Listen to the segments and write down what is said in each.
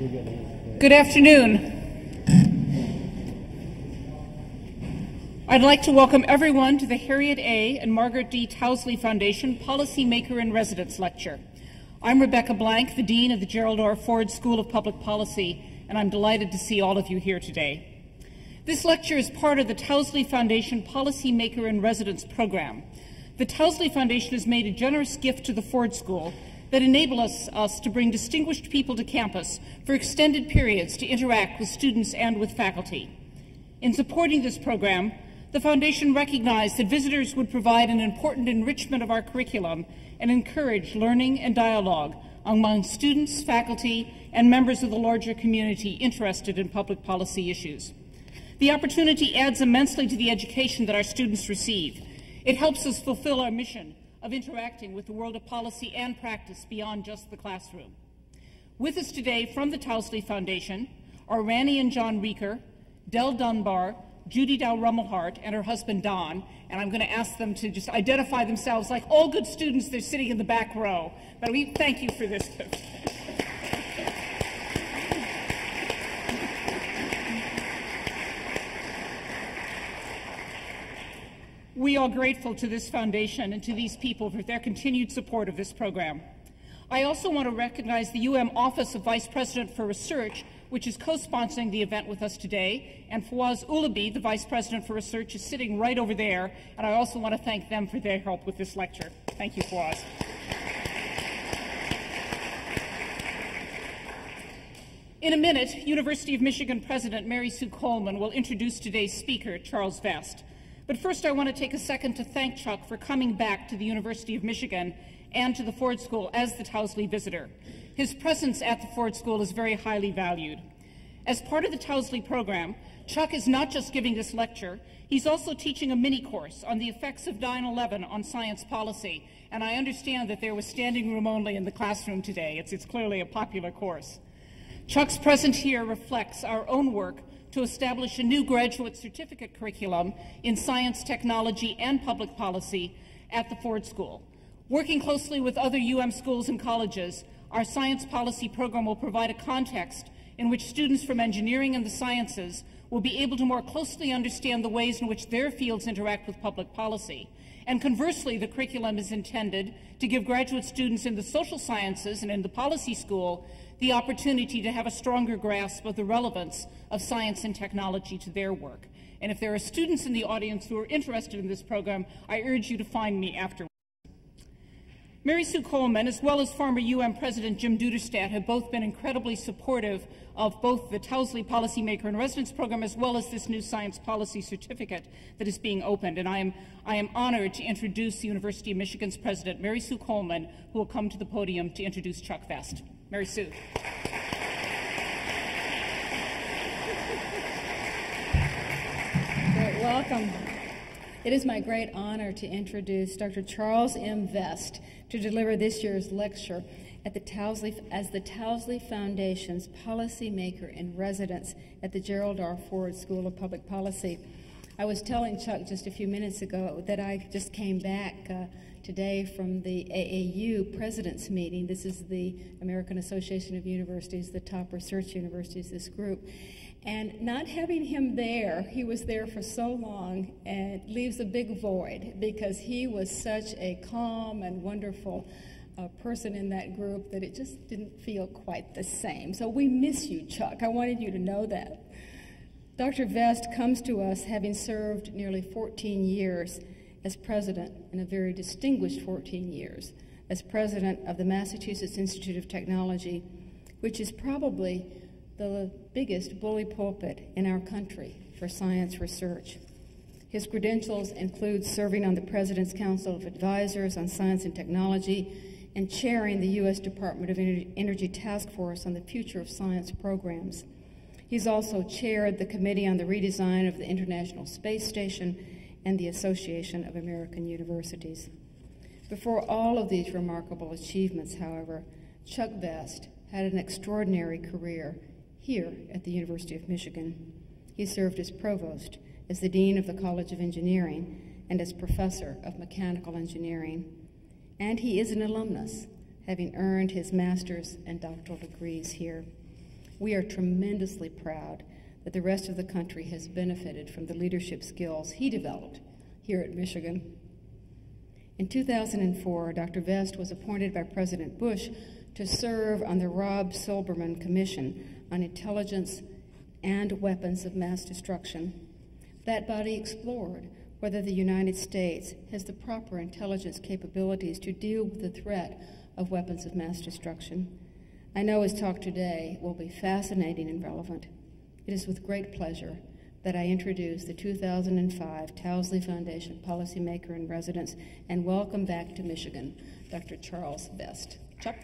Good afternoon. I'd like to welcome everyone to the Harriet A. and Margaret D. Towsley Foundation Policymaker in Residence Lecture. I'm Rebecca Blank, the Dean of the Gerald R. Ford School of Public Policy, and I'm delighted to see all of you here today. This lecture is part of the Towsley Foundation Policymaker in Residence program. The Towsley Foundation has made a generous gift to the Ford School that enable us, us to bring distinguished people to campus for extended periods to interact with students and with faculty. In supporting this program, the Foundation recognized that visitors would provide an important enrichment of our curriculum and encourage learning and dialogue among students, faculty, and members of the larger community interested in public policy issues. The opportunity adds immensely to the education that our students receive. It helps us fulfill our mission of interacting with the world of policy and practice beyond just the classroom. With us today from the Towsley Foundation are Rani and John Reeker, Dell Dunbar, Judy Dow Rumelhart, and her husband Don, and I'm going to ask them to just identify themselves like all good students. They're sitting in the back row. But we thank you for this. We are grateful to this foundation and to these people for their continued support of this program. I also want to recognize the UM Office of Vice President for Research, which is co-sponsoring the event with us today, and Fawaz Ulaby, the Vice President for Research, is sitting right over there, and I also want to thank them for their help with this lecture. Thank you, Fawaz. In a minute, University of Michigan President Mary Sue Coleman will introduce today's speaker, Charles Vest. But first, I want to take a second to thank Chuck for coming back to the University of Michigan and to the Ford School as the Towsley visitor. His presence at the Ford School is very highly valued. As part of the Towsley program, Chuck is not just giving this lecture, he's also teaching a mini course on the effects of 9-11 on science policy, and I understand that there was standing room only in the classroom today. It's, it's clearly a popular course. Chuck's presence here reflects our own work to establish a new graduate certificate curriculum in science, technology, and public policy at the Ford School. Working closely with other UM schools and colleges, our science policy program will provide a context in which students from engineering and the sciences will be able to more closely understand the ways in which their fields interact with public policy. And conversely, the curriculum is intended to give graduate students in the social sciences and in the policy school the opportunity to have a stronger grasp of the relevance of science and technology to their work. And if there are students in the audience who are interested in this program, I urge you to find me afterwards. Mary Sue Coleman, as well as former UM President Jim Duderstadt, have both been incredibly supportive of both the Towsley Policymaker in Residence program as well as this new science policy certificate that is being opened. And I am, I am honored to introduce the University of Michigan's President, Mary Sue Coleman, who will come to the podium to introduce Chuck Vest. Mary Sue. Great, welcome. It is my great honor to introduce Dr. Charles M. Vest to deliver this year's lecture at the Towsley, as the Towsley Foundation's policymaker in residence at the Gerald R. Ford School of Public Policy. I was telling Chuck just a few minutes ago that I just came back uh, today from the AAU President's Meeting. This is the American Association of Universities, the top research universities, this group. And not having him there, he was there for so long, and leaves a big void because he was such a calm and wonderful uh, person in that group that it just didn't feel quite the same. So we miss you, Chuck. I wanted you to know that. Dr. Vest comes to us having served nearly 14 years as president, and a very distinguished 14 years, as president of the Massachusetts Institute of Technology, which is probably the biggest bully pulpit in our country for science research. His credentials include serving on the President's Council of Advisors on Science and Technology and chairing the U.S. Department of Energy Task Force on the Future of Science programs. He's also chaired the Committee on the Redesign of the International Space Station and the Association of American Universities. Before all of these remarkable achievements, however, Chuck Vest had an extraordinary career here at the University of Michigan. He served as provost, as the dean of the College of Engineering, and as professor of mechanical engineering. And he is an alumnus, having earned his master's and doctoral degrees here. We are tremendously proud that the rest of the country has benefited from the leadership skills he developed here at Michigan. In 2004, Dr. Vest was appointed by President Bush to serve on the Robb Silberman Commission on Intelligence and Weapons of Mass Destruction. That body explored whether the United States has the proper intelligence capabilities to deal with the threat of weapons of mass destruction. I know his talk today will be fascinating and relevant. It is with great pleasure that I introduce the 2005 Towsley Foundation Policymaker in Residence and welcome back to Michigan, Dr. Charles Vest. Chuck.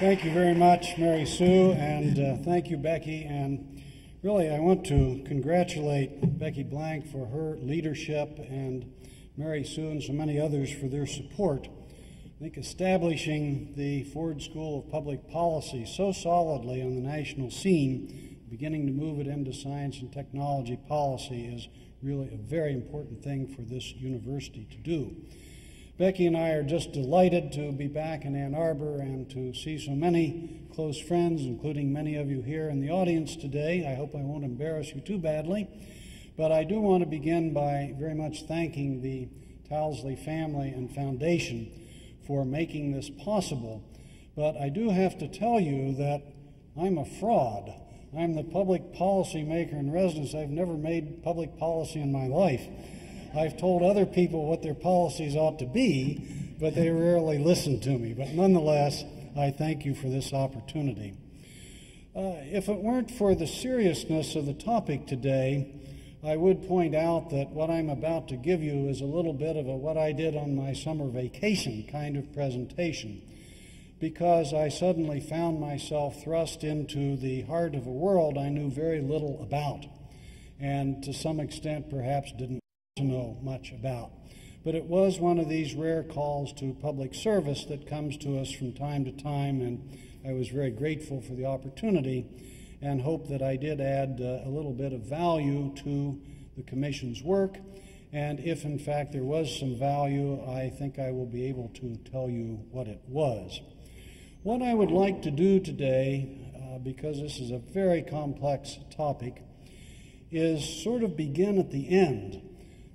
Thank you very much, Mary Sue, and uh, thank you, Becky. And really, I want to congratulate Becky Blank for her leadership and Mary Sue and so many others for their support. I think establishing the Ford School of Public Policy so solidly on the national scene, beginning to move it into science and technology policy, is really a very important thing for this university to do. Becky and I are just delighted to be back in Ann Arbor and to see so many close friends, including many of you here in the audience today. I hope I won't embarrass you too badly. But I do want to begin by very much thanking the Towsley family and foundation for making this possible. But I do have to tell you that I'm a fraud. I'm the public policy maker in residence. I've never made public policy in my life. I've told other people what their policies ought to be, but they rarely listen to me. But nonetheless, I thank you for this opportunity. Uh, if it weren't for the seriousness of the topic today, I would point out that what I'm about to give you is a little bit of a what I did on my summer vacation kind of presentation, because I suddenly found myself thrust into the heart of a world I knew very little about, and to some extent perhaps didn't know much about. But it was one of these rare calls to public service that comes to us from time to time, and I was very grateful for the opportunity and hope that I did add uh, a little bit of value to the Commission's work. And if in fact there was some value, I think I will be able to tell you what it was. What I would like to do today, uh, because this is a very complex topic, is sort of begin at the end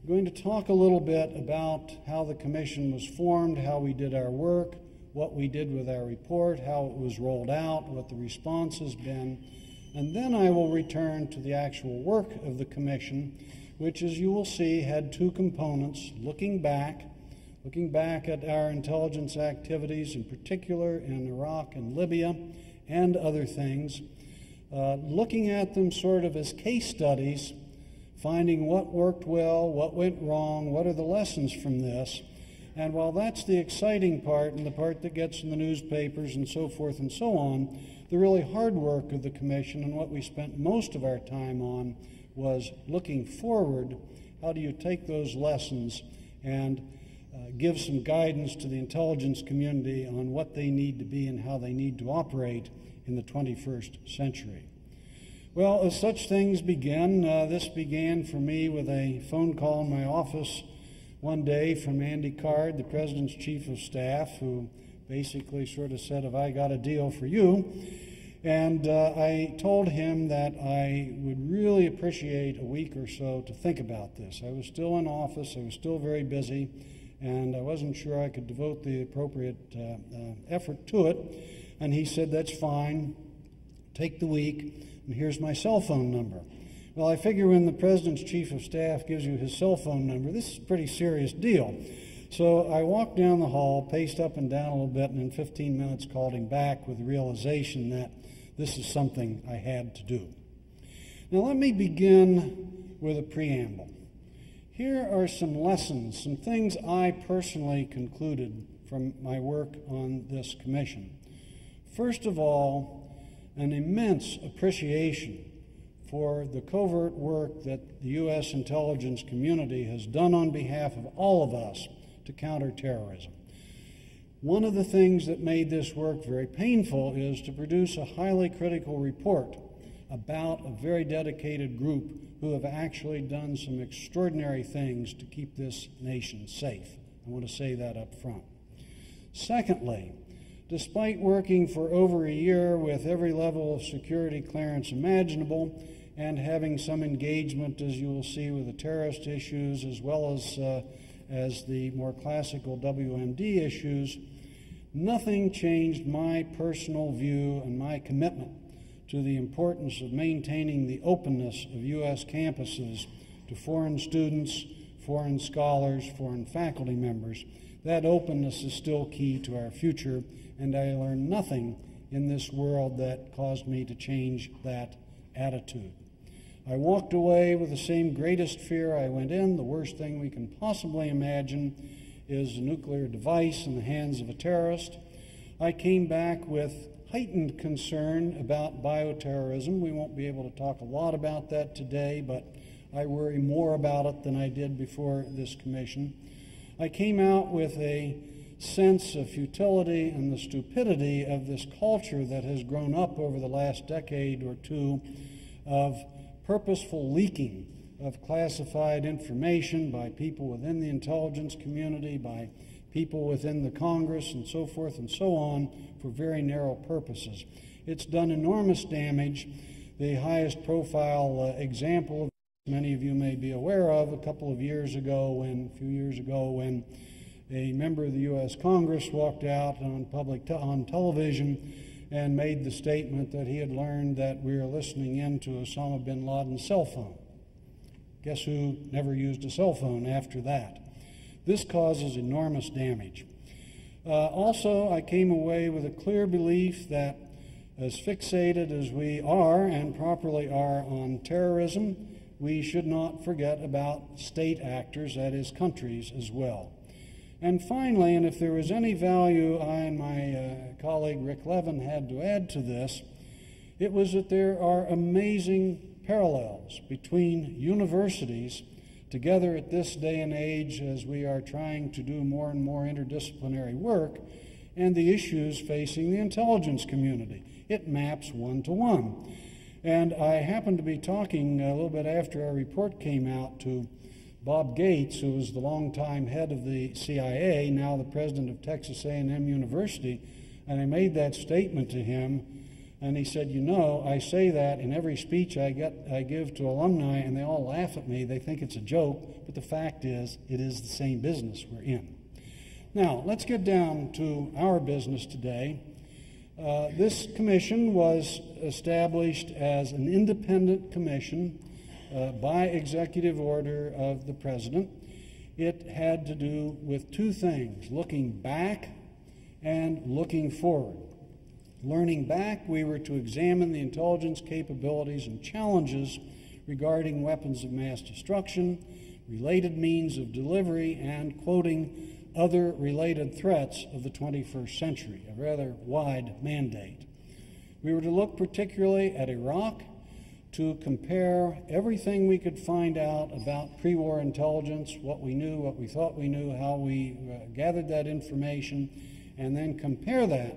I'm going to talk a little bit about how the commission was formed, how we did our work, what we did with our report, how it was rolled out, what the response has been, and then I will return to the actual work of the commission, which, as you will see, had two components looking back, looking back at our intelligence activities, in particular in Iraq and Libya and other things, uh, looking at them sort of as case studies finding what worked well, what went wrong, what are the lessons from this. And while that's the exciting part and the part that gets in the newspapers and so forth and so on, the really hard work of the Commission and what we spent most of our time on was looking forward. How do you take those lessons and uh, give some guidance to the intelligence community on what they need to be and how they need to operate in the 21st century? Well, as such things begin, uh, this began for me with a phone call in my office one day from Andy Card, the President's Chief of Staff, who basically sort of said, Have I got a deal for you? And uh, I told him that I would really appreciate a week or so to think about this. I was still in office, I was still very busy, and I wasn't sure I could devote the appropriate uh, uh effort to it. And he said, That's fine, take the week and here's my cell phone number. Well, I figure when the president's chief of staff gives you his cell phone number, this is a pretty serious deal. So I walked down the hall, paced up and down a little bit, and in 15 minutes called him back with the realization that this is something I had to do. Now, let me begin with a preamble. Here are some lessons, some things I personally concluded from my work on this commission. First of all, an immense appreciation for the covert work that the U.S. intelligence community has done on behalf of all of us to counter terrorism. One of the things that made this work very painful is to produce a highly critical report about a very dedicated group who have actually done some extraordinary things to keep this nation safe. I want to say that up front. Secondly, despite working for over a year with every level of security clearance imaginable and having some engagement, as you will see, with the terrorist issues as well as, uh, as the more classical WMD issues, nothing changed my personal view and my commitment to the importance of maintaining the openness of U.S. campuses to foreign students, foreign scholars, foreign faculty members. That openness is still key to our future, and I learned nothing in this world that caused me to change that attitude. I walked away with the same greatest fear I went in. The worst thing we can possibly imagine is a nuclear device in the hands of a terrorist. I came back with heightened concern about bioterrorism. We won't be able to talk a lot about that today, but I worry more about it than I did before this commission. I came out with a sense of futility and the stupidity of this culture that has grown up over the last decade or two of purposeful leaking of classified information by people within the intelligence community, by people within the Congress, and so forth and so on for very narrow purposes. It's done enormous damage. The highest profile uh, example of many of you may be aware of a couple of years ago when a few years ago when a member of the US Congress walked out on public te- on television and made the statement that he had learned that we were listening in to Osama bin Laden's cell phone. Guess who never used a cell phone after that? This causes enormous damage. Uh, also, I came away with a clear belief that, as fixated as we are and properly are on terrorism, we should not forget about state actors, that is, countries as well. And finally, and if there was any value I and my uh, colleague Rick Levin had to add to this, it was that there are amazing parallels between universities together at this day and age as we are trying to do more and more interdisciplinary work and the issues facing the intelligence community. It maps one to one. And I happened to be talking a little bit after our report came out to Bob Gates, who was the longtime head of the CIA, now the president of Texas A&M University, and I made that statement to him, and he said, "You know, I say that in every speech I get I give to alumni, and they all laugh at me. They think it's a joke, but the fact is, it is the same business we're in." Now, let's get down to our business today. Uh, this commission was established as an independent commission uh, by executive order of the president. It had to do with two things looking back and looking forward. Learning back, we were to examine the intelligence capabilities and challenges regarding weapons of mass destruction, related means of delivery, and quoting other related threats of the 21st century, a rather wide mandate. We were to look particularly at Iraq to compare everything we could find out about pre war intelligence, what we knew, what we thought we knew, how we uh, gathered that information, and then compare that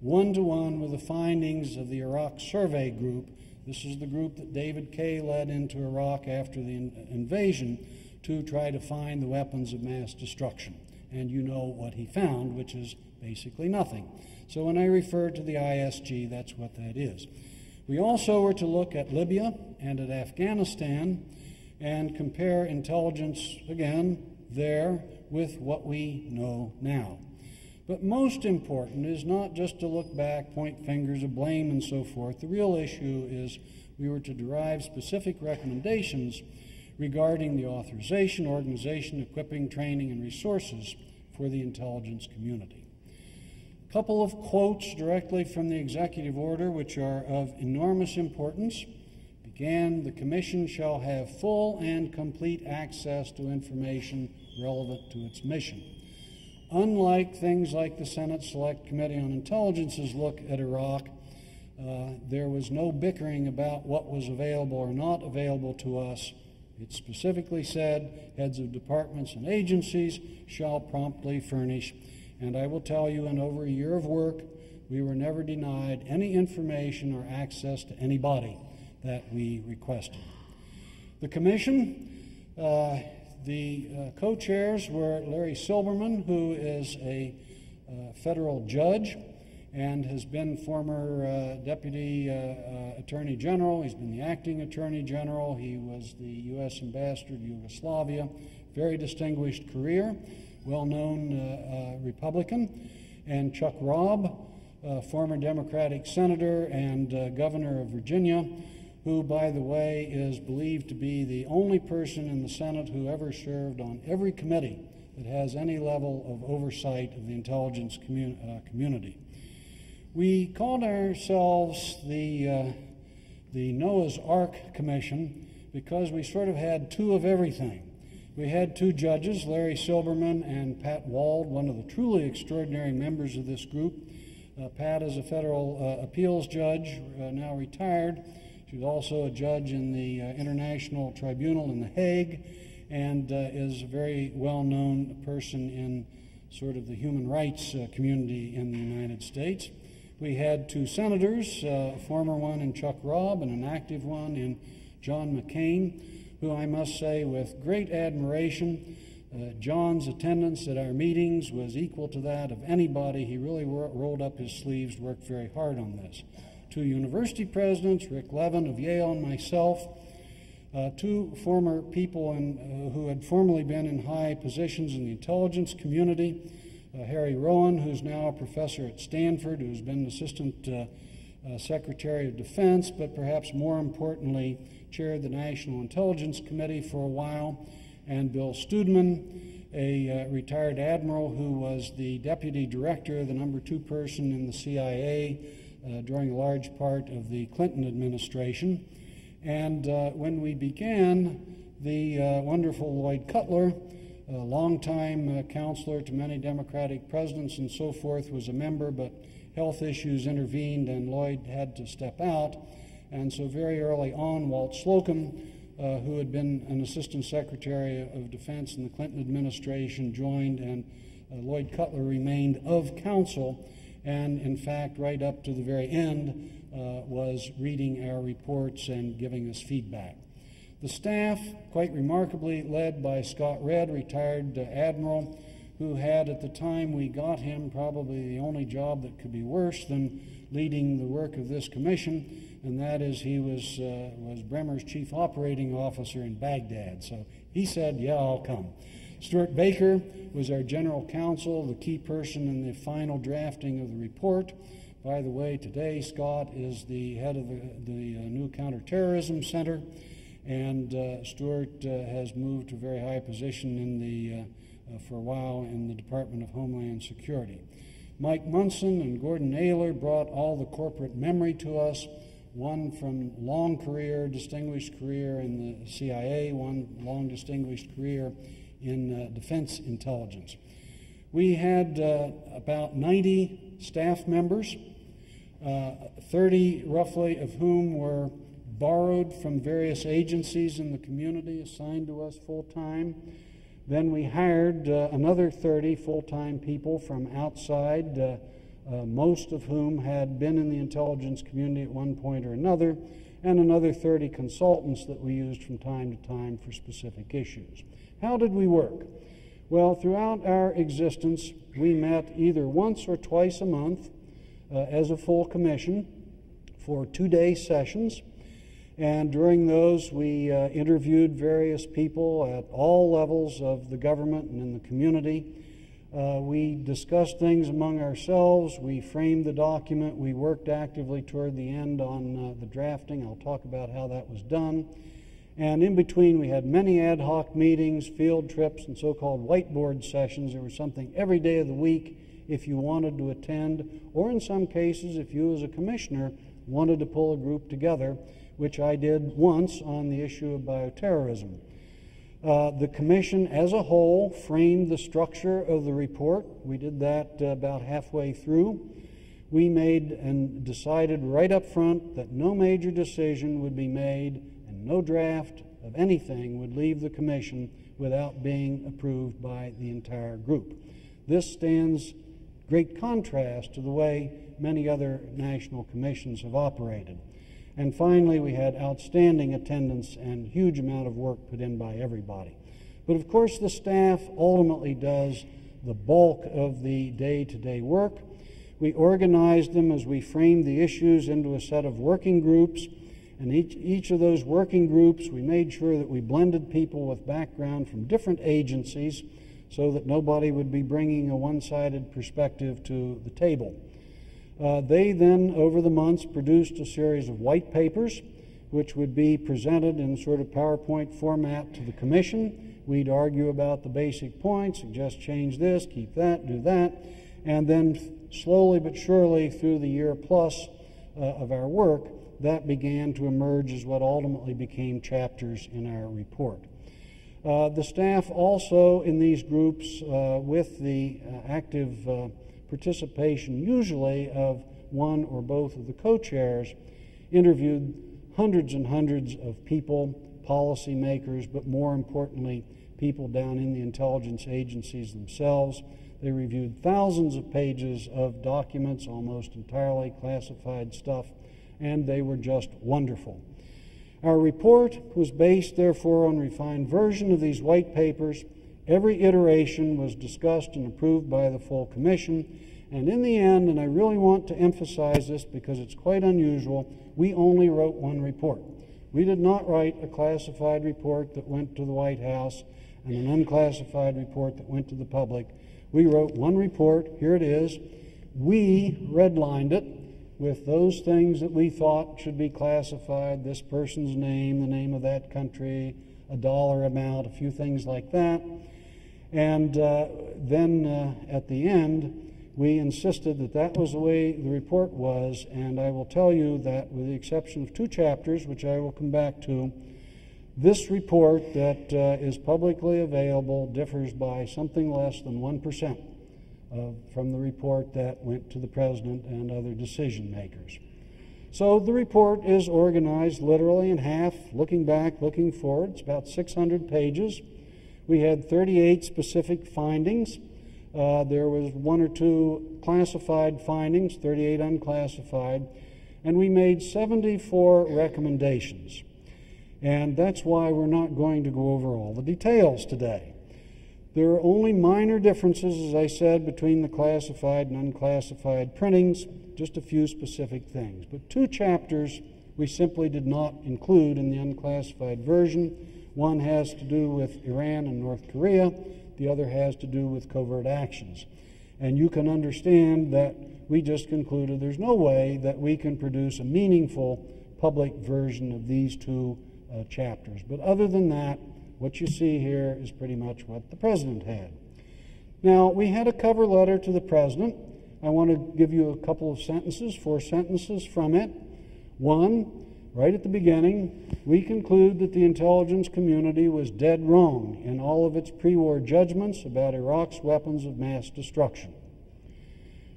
one to one with the findings of the Iraq Survey Group. This is the group that David Kay led into Iraq after the in- invasion to try to find the weapons of mass destruction. And you know what he found, which is basically nothing. So when I refer to the ISG, that's what that is. We also were to look at Libya and at Afghanistan and compare intelligence, again, there with what we know now. But most important is not just to look back, point fingers of blame, and so forth. The real issue is we were to derive specific recommendations regarding the authorization, organization, equipping, training, and resources for the intelligence community couple of quotes directly from the executive order, which are of enormous importance. Began, the Commission shall have full and complete access to information relevant to its mission. Unlike things like the Senate Select Committee on Intelligence's look at Iraq, uh, there was no bickering about what was available or not available to us. It specifically said heads of departments and agencies shall promptly furnish and I will tell you, in over a year of work, we were never denied any information or access to anybody. that we requested. The commission, uh, the uh, co chairs were Larry Silberman, who is a uh, federal judge and has been former uh, deputy uh, uh, attorney general. He's been the acting attorney general. He was the U.S. ambassador to Yugoslavia. Very distinguished career, well known uh, uh, Republican. And Chuck Robb, former Democratic senator and governor of Virginia, who, by the way, is believed to be the only person in the Senate who ever served on every committee that has any level of oversight of the intelligence commun- community. We called ourselves the, uh, the Noah's Ark Commission because we sort of had two of everything. We had two judges, Larry Silberman and Pat Wald, one of the truly extraordinary members of this group. Uh, Pat is a federal uh, appeals judge, uh, now retired. She was also a judge in the uh, International Tribunal in The Hague and uh, is a very well known person in sort of the human rights community in the United States. We had two senators, uh, a former one in Chuck Robb and an active one in John McCain, who I must say, with great admiration, uh, John's attendance at our meetings was equal to that of anybody. He really ro- rolled up his sleeves, worked very hard on this. Two university presidents, Rick Levin of Yale and myself, uh, two former people in, uh, who had formerly been in high positions in the intelligence community, uh, Harry Rowen, who's now a professor at Stanford, who's been Assistant uh, uh, Secretary of Defense, but perhaps more importantly, chaired the National Intelligence Committee for a while, and Bill Studeman, a uh, retired admiral who was the deputy director, the number two person in the CIA uh, during a large part of the Clinton administration. And uh, when we began, the wonderful Lloyd Cutler, a longtime uh, counselor to many Democratic presidents and so forth, was a member, but health issues intervened and Lloyd had to step out. And so, very early on, Walt Slocombe, uh, who had been an assistant secretary of defense in the Clinton administration, joined, and uh, Lloyd Cutler remained of counsel. And in fact, right up to the very end, uh, was reading our reports and giving us feedback. The staff, quite remarkably led by Scott Redd, retired uh, admiral, who had at the time we got him probably the only job that could be worse than leading the work of this commission, and that is he was, uh, was Bremer's chief operating officer in Baghdad. So he said, Yeah, I'll come. Stewart Baker was our general counsel, the key person in the final drafting of the report. By the way, today Scott is the head of the, the uh, new counterterrorism center and uh, Stewart uh, has moved to a very high position in the, uh, for a while in the Department of Homeland Security. Mike Munson and Gordon Naylor brought all the corporate memory to us, one from long career, distinguished career in the CIA, one long distinguished career in uh, defense intelligence. We had uh, about 90 staff members, uh, 30 roughly of whom were borrowed from various agencies in the community assigned to us full time. Then we hired uh, another 30 full time people from outside, uh, most of whom had been in the intelligence community at one point or another, and another 30 consultants that we used from time to time for specific issues. How did we work? Well, throughout our existence, we met either once or twice a month uh, as a full commission for two day sessions and during those, we uh, interviewed various people at all levels of the government and in the community. Uh, we discussed things among ourselves. We framed the document. We worked actively toward the end on uh, the drafting. I'll talk about how that was done. And in between, we had many ad hoc meetings, field trips, and so called whiteboard sessions. There was something every day of the week if you wanted to attend, or in some cases, if you as a commissioner wanted to pull a group together which I did once on the issue of bioterrorism. Uh, the commission as a whole framed the structure of the report. We did that uh, about halfway through. We made and decided right up front that no major decision would be made and no draft of anything would leave the commission without being approved by the entire group. This stands great contrast to the way many other national commissions have operated. And finally, we had outstanding attendance and huge amount of work put in by everybody. But of course, the staff ultimately does the bulk of the day to day work. We organized them as we framed the issues into a set of working groups. And each, each of those working groups, we made sure that we blended people with background from different agencies so that nobody would be bringing a one sided perspective to the table. Uh, they then, over the months, produced a series of white papers which would be presented in sort of PowerPoint format to the commission. We'd argue about the basic points, suggest change this, keep that, do that, and then slowly but surely through the year plus uh, of our work, that began to emerge as what ultimately became chapters in our report. Uh, the staff also in these groups, uh, with the uh, active uh, participation, usually of one or both of the co chairs, interviewed hundreds and hundreds of people, policymakers, but more importantly, people down in the intelligence agencies themselves. They reviewed thousands of pages of documents, almost entirely classified stuff, and they were just wonderful. Our report was based, therefore, on refined version of these white papers Every iteration was discussed and approved by the full commission. And in the end, and I really want to emphasize this because it's quite unusual, we only wrote one report. We did not write a classified report that went to the White House and an unclassified report that went to the public. We wrote one report. Here it is. We redlined it with those things that we thought should be classified this person's name, the name of that country, a dollar amount, a few things like that. And uh, then uh, at the end, we insisted that that was the way the report was. And I will tell you that, with the exception of two chapters, which I will come back to, this report that uh, is publicly available differs by something less than 1% from the report that went to the president and other decision makers. So the report is organized literally in half, looking back, looking forward. It's about 600 pages. We had 38 specific findings. Uh, there was one or two classified findings, 38 unclassified, and we made 74 recommendations. And that's why we're not going to go over all the details today. There are only minor differences, as I said, between the classified and unclassified printings, just a few specific things. But two chapters we simply did not include in the unclassified version. One has to do with Iran and North Korea, the other has to do with covert actions. And you can understand that we just concluded there's no way that we can produce a meaningful public version of these two uh, chapters. But other than that, what you see here is pretty much what the president had. Now, we had a cover letter to the president. I want to give you a couple of sentences, four sentences from it. One, right at the beginning, we conclude that the intelligence community was dead wrong in all of its pre war judgments about Iraq's weapons of mass destruction.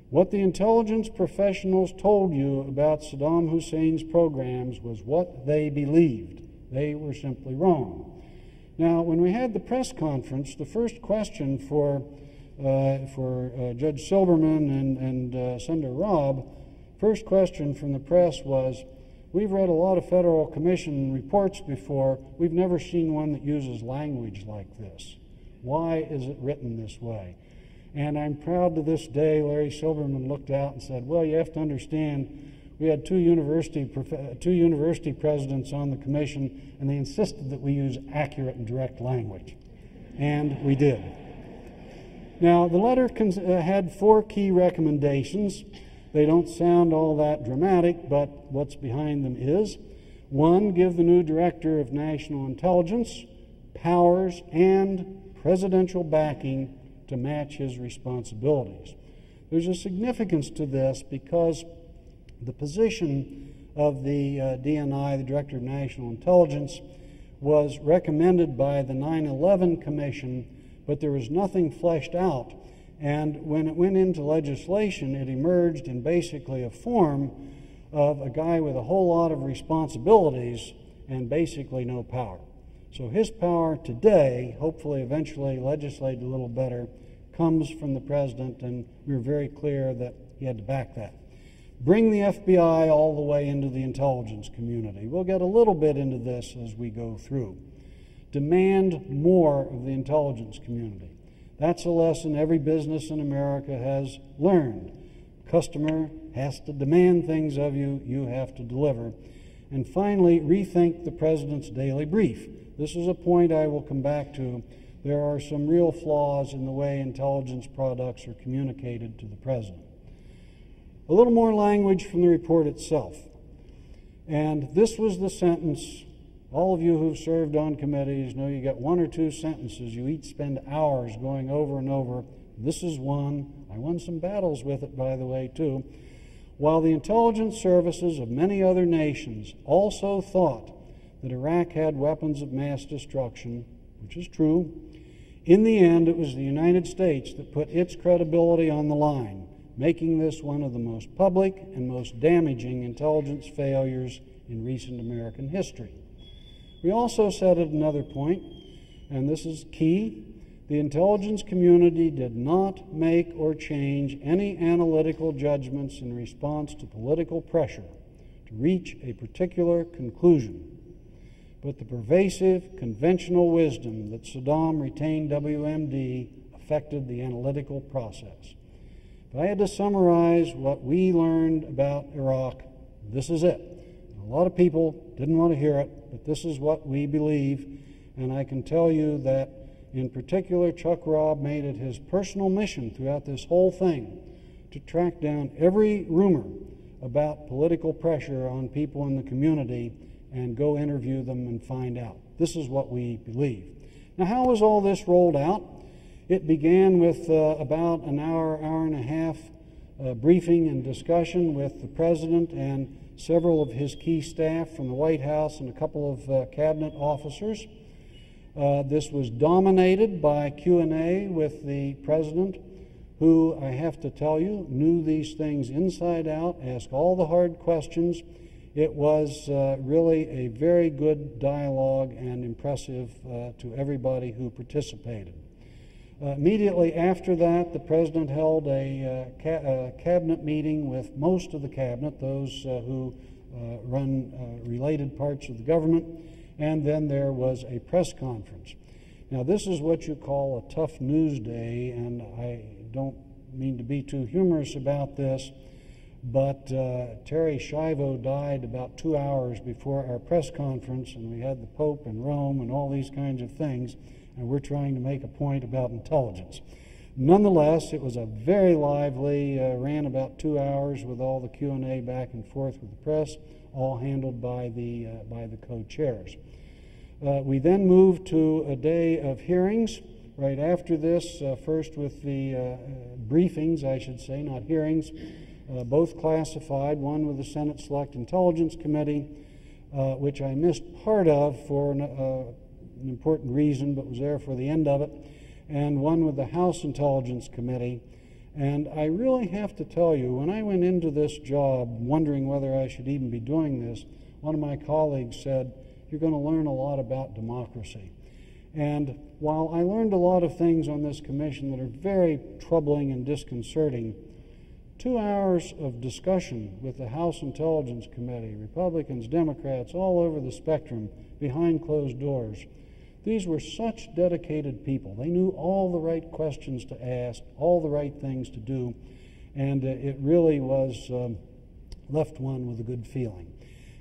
What the intelligence professionals told you about Saddam Hussein's programs was what they believed. They were simply wrong. Now, when we had the press conference, the first question for, uh, for uh, Judge Silberman and, and uh, Senator Robb, first question from the press was, We've read a lot of Federal Commission reports before. We've never seen one that uses language like this. Why is it written this way? And I'm proud to this day, Larry Silberman looked out and said, Well, you have to understand, we had two university, two university presidents on the commission, and they insisted that we use accurate and direct language. And we did. Now, the letter uh, had four key recommendations. They don't sound all that dramatic, but what's behind them is one, give the new director of national intelligence powers and presidential backing to match his responsibilities. There's a significance to this because the position of the uh, DNI, the Director of National Intelligence, was recommended by the 9 11 Commission, but there was nothing fleshed out and when it went into legislation, it emerged in basically a form of a guy with a whole lot of responsibilities and basically no power. So his power today, hopefully eventually legislated a little better, comes from the president, and we were very clear that he had to back that. bring the FBI all the way into the intelligence community. We'll get a little bit into this as we go through. Demand more of the intelligence community. That's a lesson every business in America has learned. Customer has to demand things of you, you have to deliver. And finally, rethink the president's daily brief. This is a point I will come back to. There are some real flaws in the way intelligence products are communicated to the president. A little more language from the report itself. And this was the sentence. All of you who've served on committees know you get one or two sentences. You each spend hours going over and over. This is one. I won some battles with it, by the way, too. While the intelligence services of many other nations also thought that Iraq had weapons of mass destruction, which is true, in the end it was the United States that put its credibility on the line making this one of the most public and most damaging intelligence failures in recent American history. We also said at another point, and this is key, the intelligence community did not make or change any analytical judgments in response to political pressure to reach a particular conclusion. But the pervasive conventional wisdom that Saddam retained WMD affected the analytical process. If I had to summarize what we learned about Iraq, this is it. A lot of people didn't want to hear it, but this is what we believe. And I can tell you that, in particular, Chuck Robb made it his personal mission throughout this whole thing to track down every rumor about political pressure on people in the community and go interview them and find out. This is what we believe. Now, how was all this rolled out? It began with uh, about an hour, hour and a half uh, briefing and discussion with the president and several of his key staff from the White House and a couple of uh, cabinet officers. Uh, this was dominated by Q&A with the president, who I have to tell you knew these things inside out, asked all the hard questions. It was uh, really a very good dialogue and impressive uh, to everybody who participated. Uh, immediately after that, the president held a uh, ca- uh, cabinet meeting with most of the cabinet, those uh, who uh, run related parts of the government, and then there was a press conference. Now, this is what you call a tough news day, and I don't mean to be too humorous about this, but Terri Schiavo died about two hours before our press conference, and we had the Pope in Rome and all these kinds of things and we're trying to make a point about intelligence. Nonetheless, it was a very lively, uh, ran about two hours with all the Q&A back and forth with the press, all handled by the, uh, by the co-chairs. Uh, we then moved to a day of hearings right after this, uh, first with the uh, briefings, I should say, not hearings, uh, both classified, one with the Senate Select Intelligence Committee, which I missed part of for an important reason, but was there for the end of it, and one with the House Intelligence Committee. And I really have to tell you, when I went into this job wondering whether I should even be doing this, one of my colleagues said, You're going to learn a lot about democracy. And while I learned a lot of things on this commission that are very troubling and disconcerting, two hours of discussion with the House Intelligence Committee, Republicans, Democrats, all over the spectrum, behind closed doors, these were such dedicated people. They knew all the right questions to ask, all the right things to do, and uh, it really was um, left one with a good feeling.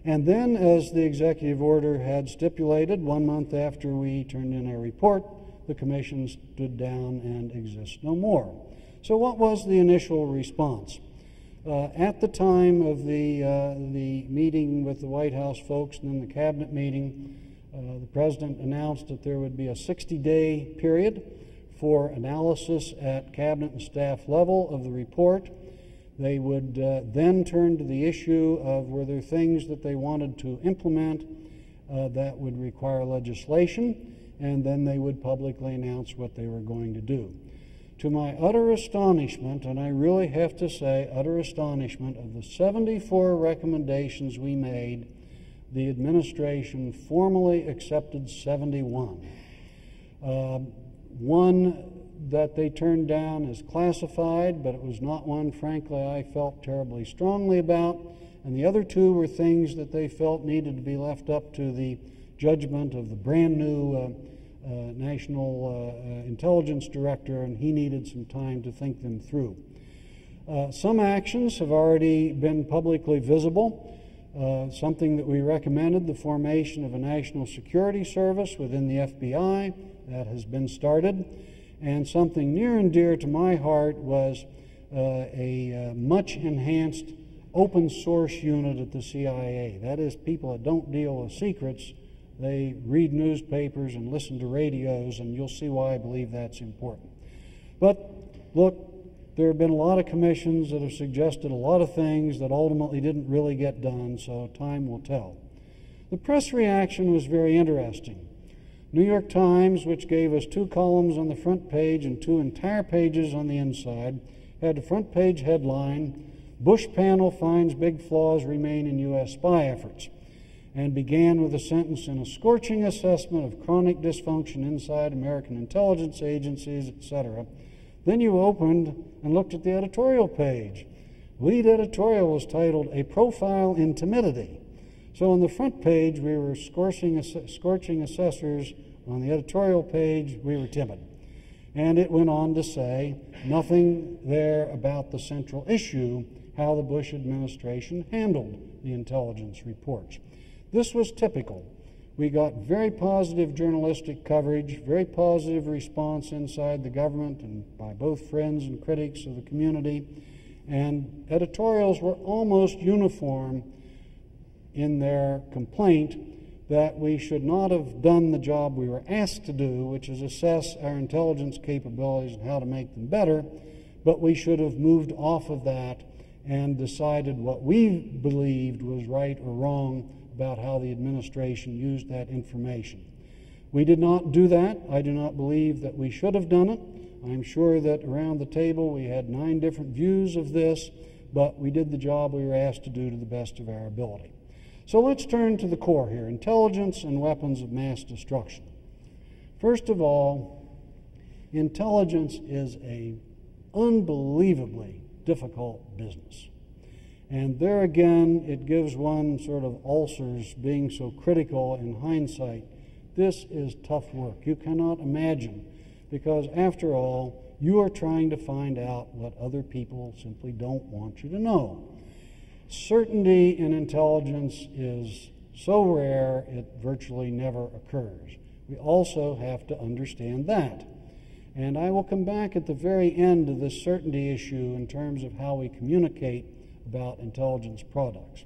And then, as the executive order had stipulated, one month after we turned in our report, the commission stood down and exists no more. So, what was the initial response? Uh, at the time of the, uh, the meeting with the White House folks and then the cabinet meeting, uh, the president announced that there would be a 60 day period for analysis at cabinet and staff level of the report. They would uh, then turn to the issue of were there things that they wanted to implement uh, that would require legislation, and then they would publicly announce what they were going to do. To my utter astonishment, and I really have to say, utter astonishment, of the 74 recommendations we made, the administration formally accepted 71. Uh, one that they turned down as classified, but it was not one, frankly, I felt terribly strongly about. And the other two were things that they felt needed to be left up to the judgment of the brand new uh, uh, National uh, uh, Intelligence Director, and he needed some time to think them through. Uh, some actions have already been publicly visible. Uh, something that we recommended the formation of a national security service within the FBI that has been started. And something near and dear to my heart was uh, a uh, much enhanced open source unit at the CIA. That is, people that don't deal with secrets, they read newspapers and listen to radios, and you'll see why I believe that's important. But look, there have been a lot of commissions that have suggested a lot of things that ultimately didn't really get done, so time will tell. The press reaction was very interesting. New York Times, which gave us two columns on the front page and two entire pages on the inside, had a front page headline Bush panel finds big flaws remain in U.S. spy efforts, and began with a sentence in a scorching assessment of chronic dysfunction inside American intelligence agencies, etc then you opened and looked at the editorial page. Lead editorial was titled A Profile in Timidity. So on the front page, we were scorching, scorching assessors. On the editorial page, we were timid. And it went on to say nothing there about the central issue, how the Bush administration handled the intelligence reports. This was typical we got very positive journalistic coverage, very positive response inside the government and by both friends and critics of the community. And editorials were almost uniform in their complaint that we should not have done the job we were asked to do, which is assess our intelligence capabilities and how to make them better, but we should have moved off of that and decided what we believed was right or wrong about how the administration used that information. We did not do that. I do not believe that we should have done it. I'm sure that around the table we had nine different views of this, but we did the job we were asked to do to the best of our ability. So let's turn to the core here intelligence and weapons of mass destruction. First of all, intelligence is a unbelievably difficult business. And there again, it gives one sort of ulcers being so critical in hindsight. This is tough work. You cannot imagine, because after all, you are trying to find out what other people simply don't want you to know. Certainty in intelligence is so rare it virtually never occurs. We also have to understand that. And I will come back at the very end of this certainty issue in terms of how we communicate about intelligence products.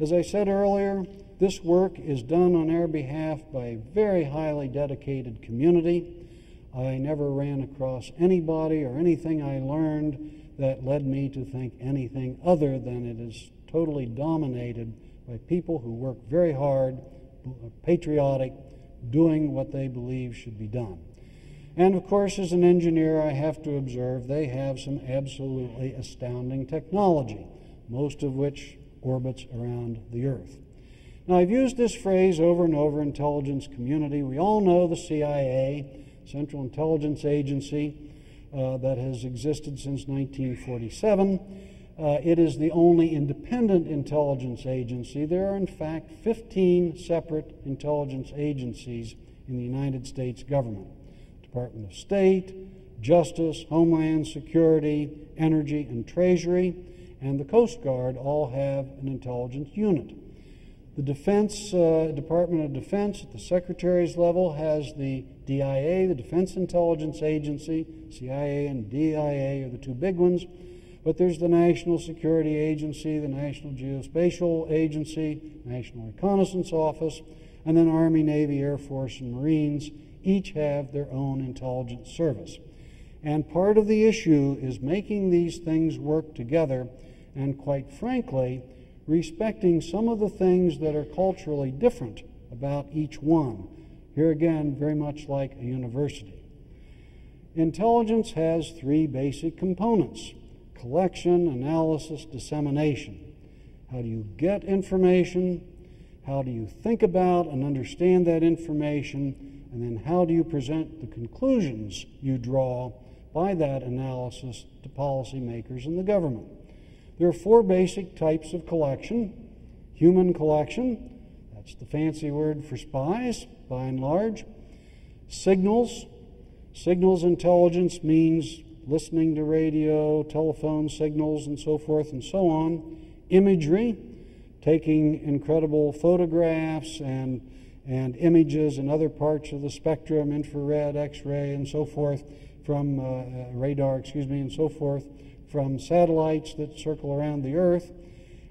As I said earlier, this work is done on our behalf by a very highly dedicated community. I never ran across anybody or anything I learned that led me to think anything other than it is totally dominated by people who work very hard, patriotic, doing what they believe should be done. And of course, as an engineer, I have to observe they have some absolutely astounding technology most of which orbits around the Earth. Now, I've used this phrase over and over intelligence community. We all know the CIA, Central Intelligence Agency, uh, that has existed since 1947. Uh, it is the only independent intelligence agency. There are, in fact, 15 separate intelligence agencies in the United States government Department of State, Justice, Homeland Security, Energy, and Treasury and the Coast Guard all have an intelligence unit. The Defense uh, Department of Defense at the Secretary's level has the DIA, the Defense Intelligence Agency. CIA and DIA are the two big ones. But there's the National Security Agency, the National Geospatial Agency, National Reconnaissance Office, and then Army, Navy, Air Force, and Marines each have their own intelligence service. And part of the issue is making these things work together and quite frankly, respecting some of the things that are culturally different about each one. Here again, very much like a university. Intelligence has three basic components collection, analysis, dissemination. How do you get information? How do you think about and understand that information? And then how do you present the conclusions you draw by that analysis to policymakers and the government. There are four basic types of collection. Human collection, that's the fancy word for spies by and large, signals, signals intelligence means listening to radio, telephone signals, and so forth and so on, imagery, taking incredible photographs and and images in other parts of the spectrum, infrared, X-ray, and so forth, from uh, uh, radar, excuse me, and so forth, from satellites that circle around the Earth,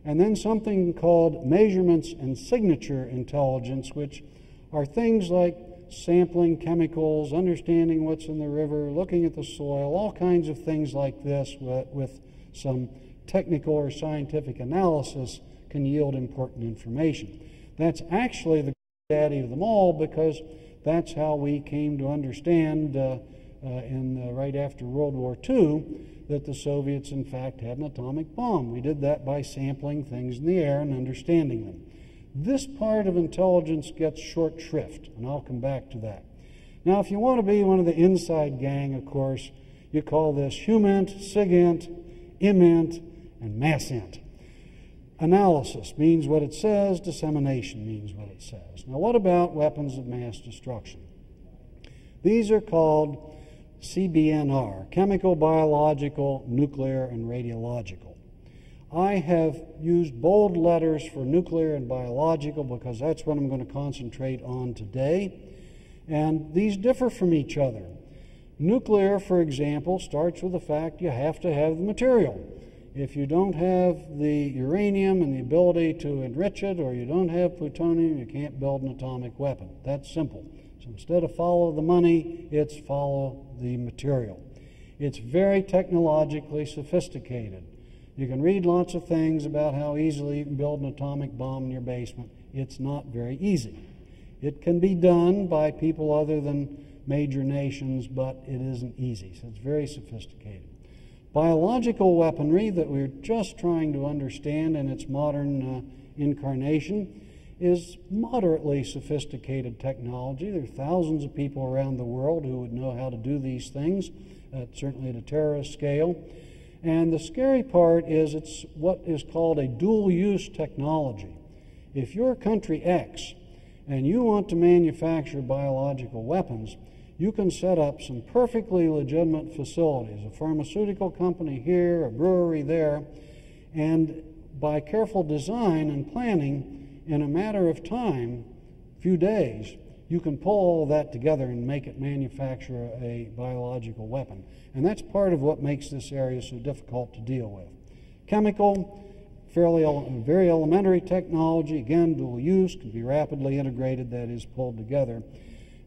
and then something called measurements and signature intelligence, which are things like sampling chemicals, understanding what's in the river, looking at the soil, all kinds of things like this with, with some technical or scientific analysis can yield important information. That's actually the daddy of them all because that's how we came to understand uh, uh, in uh, right after World War II that the Soviets in fact had an atomic bomb. We did that by sampling things in the air and understanding them. This part of intelligence gets short shrift, and I'll come back to that. Now, if you want to be one of the inside gang, of course, you call this HUMINT, SIGINT, IMINT, and MASINT. Analysis means what it says, dissemination means what it says. Now, what about weapons of mass destruction? These are called CBNR chemical, biological, nuclear, and radiological. I have used bold letters for nuclear and biological because that's what I'm going to concentrate on today. And these differ from each other. Nuclear, for example, starts with the fact you have to have the material if you don't have the uranium and the ability to enrich it, or you don't have plutonium, you can't build an atomic weapon. That's simple. So instead of follow the money, it's follow the material. It's very technologically sophisticated. You can read lots of things about how easily you can build an atomic bomb in your basement. It's not very easy. It can be done by people other than major nations, but it isn't easy. So it's very sophisticated biological weaponry that we're just trying to understand in its modern uh, incarnation is moderately sophisticated technology. There are thousands of people around the world who would know how to do these things, uh, certainly at a terrorist scale. And the scary part is it's what is called a dual use technology. If you're country X and you want to manufacture biological weapons, you can set up some perfectly legitimate facilities, a pharmaceutical company here, a brewery there, and by careful design and planning, in a matter of time, few days, you can pull all that together and make it manufacture a biological weapon. And that's part of what makes this area so difficult to deal with. Chemical, fairly very elementary technology, again, dual use, can be rapidly integrated, that is, pulled together.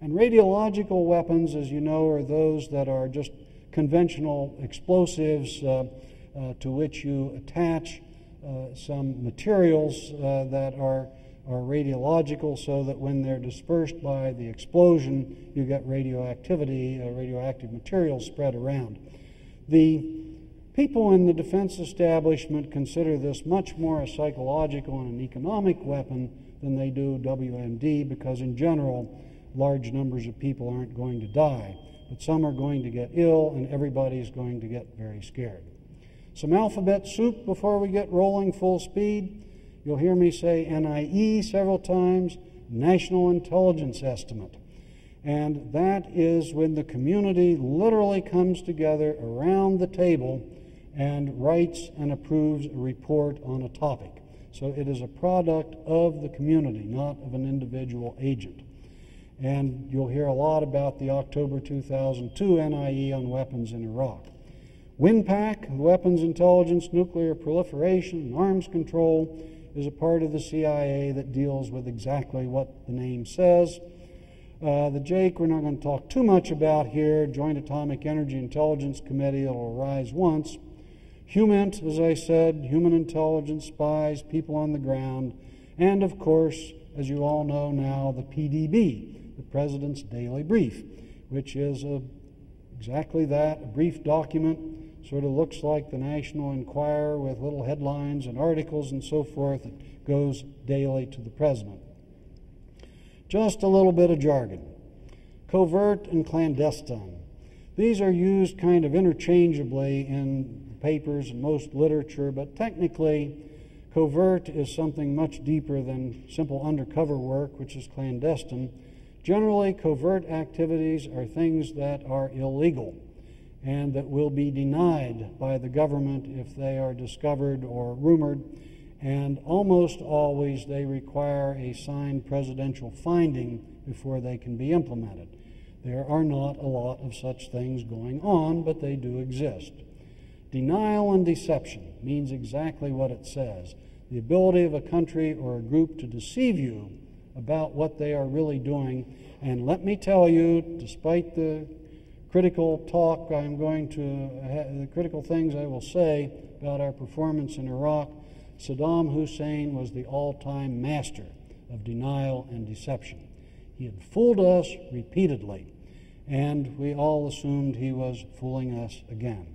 And radiological weapons, as you know, are those that are just conventional explosives uh, uh, to which you attach some materials uh, that are, are radiological so that when they're dispersed by the explosion, you get radioactivity, uh, radioactive materials spread around. The people in the defense establishment consider this much more a psychological and an economic weapon than they do WMD because, in general, large numbers of people aren't going to die, but some are going to get ill, and everybody's going to get very scared. Some alphabet soup before we get rolling full speed. You'll hear me say NIE several times, National Intelligence Estimate. And that is when the community literally comes together around the table and writes and approves a report on a topic. So it is a product of the community, not of an individual agent. And you'll hear a lot about the October 2002 NIE on weapons in Iraq. WINPAC, Weapons Intelligence, Nuclear Proliferation, Arms Control, is a part of the CIA that deals with exactly what the name says. Uh, the JAEIC, we're not going to talk too much about here. Joint Atomic Energy Intelligence Committee, it'll arise once. HUMINT, as I said, human intelligence, spies, people on the ground. And of course, as you all know now, the PDB, the President's Daily Brief, which is a, exactly that a brief document, sort of looks like the National Enquirer with little headlines and articles and so forth. It goes daily to the President. Just a little bit of jargon covert and clandestine. These are used kind of interchangeably in papers and most literature, but technically, covert is something much deeper than simple undercover work, which is clandestine. Generally, covert activities are things that are illegal and that will be denied by the government if they are discovered or rumored. And almost always they require a signed presidential finding before they can be implemented. There are not a lot of such things going on, but they do exist. Denial and deception means exactly what it says the ability of a country or a group to deceive you about what they are really doing. And let me tell you, despite the critical talk I'm going to, the critical things I will say about our performance in Iraq, Saddam Hussein was the all time master of denial and deception. He had fooled us repeatedly, and we all assumed he was fooling us again.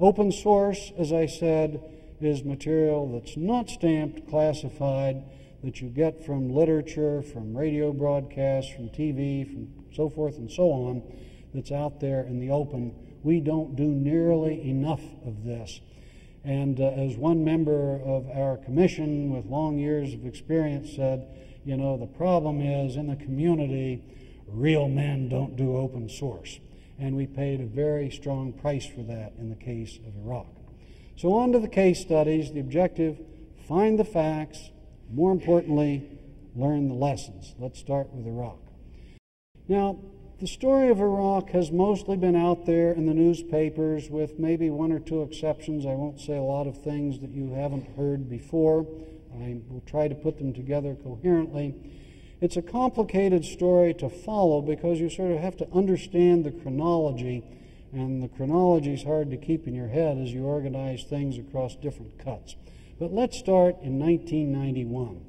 Open source, as I said, is material that's not stamped, classified, that you get from literature, from radio broadcasts, from TV, from so forth and so on that's out there in the open. We don't do nearly enough of this. And uh, as one member of our commission with long years of experience said, you know, the problem is in the community, real men don't do open source. And we paid a very strong price for that in the case of Iraq. So, on to the case studies. The objective find the facts, more importantly, learn the lessons. Let's start with Iraq. Now, the story of Iraq has mostly been out there in the newspapers, with maybe one or two exceptions. I won't say a lot of things that you haven't heard before. I will try to put them together coherently. It's a complicated story to follow because you sort of have to understand the chronology, and the chronology is hard to keep in your head as you organize things across different cuts. But let's start in 1991.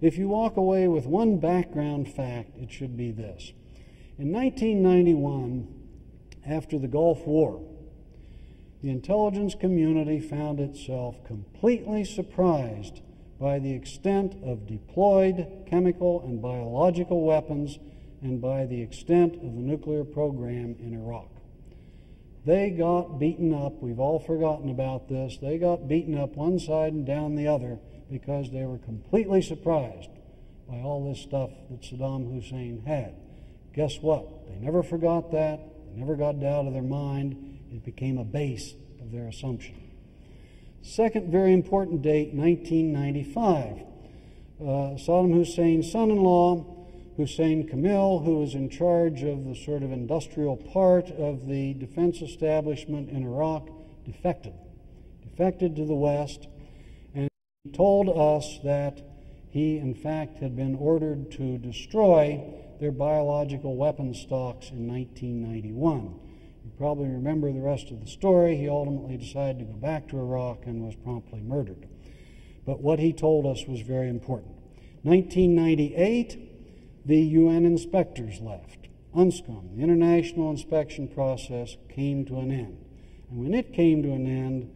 If you walk away with one background fact, it should be this. In 1991, after the Gulf War, the intelligence community found itself completely surprised by the extent of deployed chemical and biological weapons and by the extent of the nuclear program in Iraq. They got beaten up. We've all forgotten about this. They got beaten up one side and down the other because they were completely surprised by all this stuff that Saddam Hussein had. Guess what? They never forgot that. They never got it out of their mind. It became a base of their assumption. Second very important date, 1995. Uh, Saddam Hussein's son in law, Hussein Kamil, who was in charge of the sort of industrial part of the defense establishment in Iraq, defected. Defected to the West and he told us that he, in fact, had been ordered to destroy their biological weapons stocks in 1991. You probably remember the rest of the story. He ultimately decided to go back to Iraq and was promptly murdered. But what he told us was very important. 1998, the UN inspectors left. UNSCOM, the international inspection process, came to an end. And when it came to an end,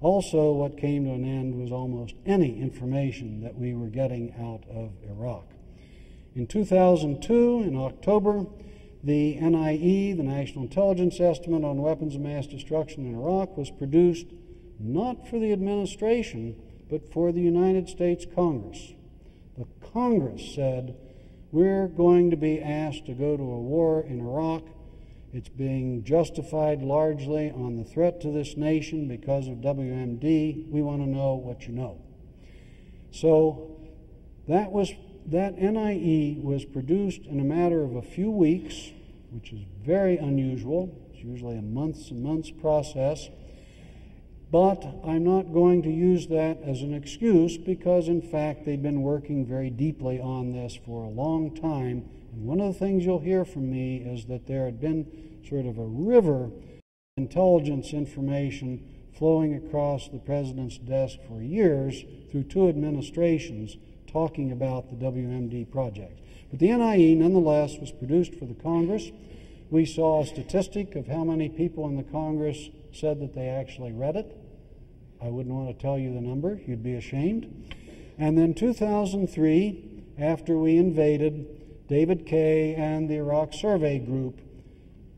also what came to an end was almost any information that we were getting out of Iraq. In 2002, in October, the NIE, the National Intelligence Estimate on Weapons of Mass Destruction in Iraq, was produced not for the administration, but for the United States Congress. The Congress said, We're going to be asked to go to a war in Iraq. It's being justified largely on the threat to this nation because of WMD. We want to know what you know. So that was that NIE was produced in a matter of a few weeks, which is very unusual. It's usually a months and months process. But I'm not going to use that as an excuse because, in fact, they've been working very deeply on this for a long time. And one of the things you'll hear from me is that there had been sort of a river of intelligence information flowing across the president's desk for years through two administrations talking about the WMD project. But the NIE, nonetheless, was produced for the Congress. We saw a statistic of how many people in the Congress said that they actually read it. I wouldn't want to tell you the number, you'd be ashamed. And then 2003, after we invaded, David Kay and the Iraq Survey Group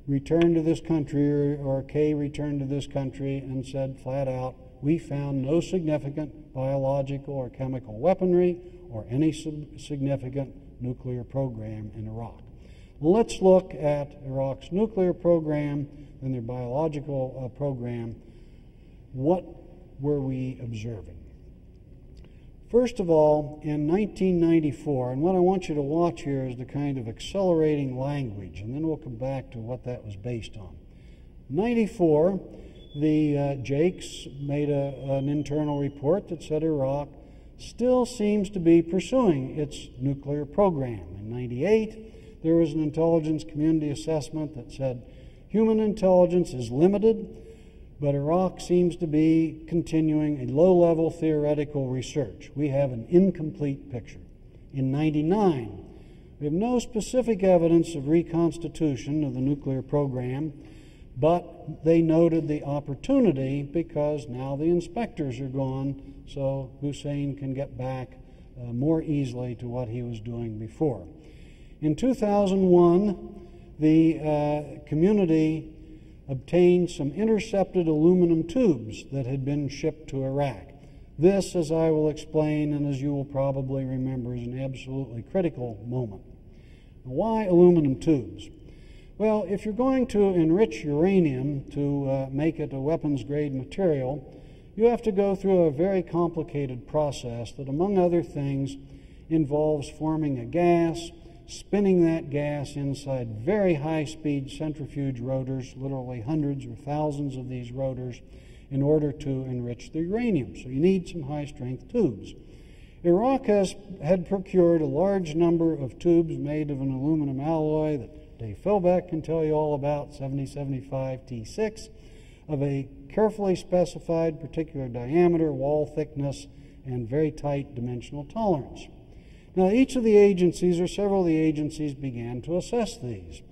returned to this country, or, or Kay returned to this country and said flat out, we found no significant biological or chemical weaponry or any significant nuclear program in Iraq. Let's look at Iraq's nuclear program and their biological uh, program. What were we observing? First of all, in 1994, and what I want you to watch here is the kind of accelerating language, and then we'll come back to what that was based on. 94, the uh, Jakes made a, an internal report that said Iraq still seems to be pursuing its nuclear program. In 98, there was an intelligence community assessment that said human intelligence is limited but Iraq seems to be continuing a low level theoretical research. We have an incomplete picture. In 99, we have no specific evidence of reconstitution of the nuclear program, but they noted the opportunity because now the inspectors are gone, so Hussein can get back uh, more easily to what he was doing before. In 2001, the uh, community obtained some intercepted aluminum tubes that had been shipped to Iraq. This, as I will explain, and as you will probably remember, is an absolutely critical moment. Why aluminum tubes? Well, if you're going to enrich uranium to uh, make it a weapons grade material, you have to go through a very complicated process that, among other things, involves forming a gas, spinning that gas inside very high speed centrifuge rotors, literally hundreds or thousands of these rotors, in order to enrich the uranium. So you need some high strength tubes. Iraq has had procured a large number of tubes made of an aluminum alloy that Dave Philbeck can tell you all about, 7075 T6, of a carefully specified particular diameter, wall thickness, and very tight dimensional tolerance. Now, each of the agencies, or several of the agencies, began to assess these.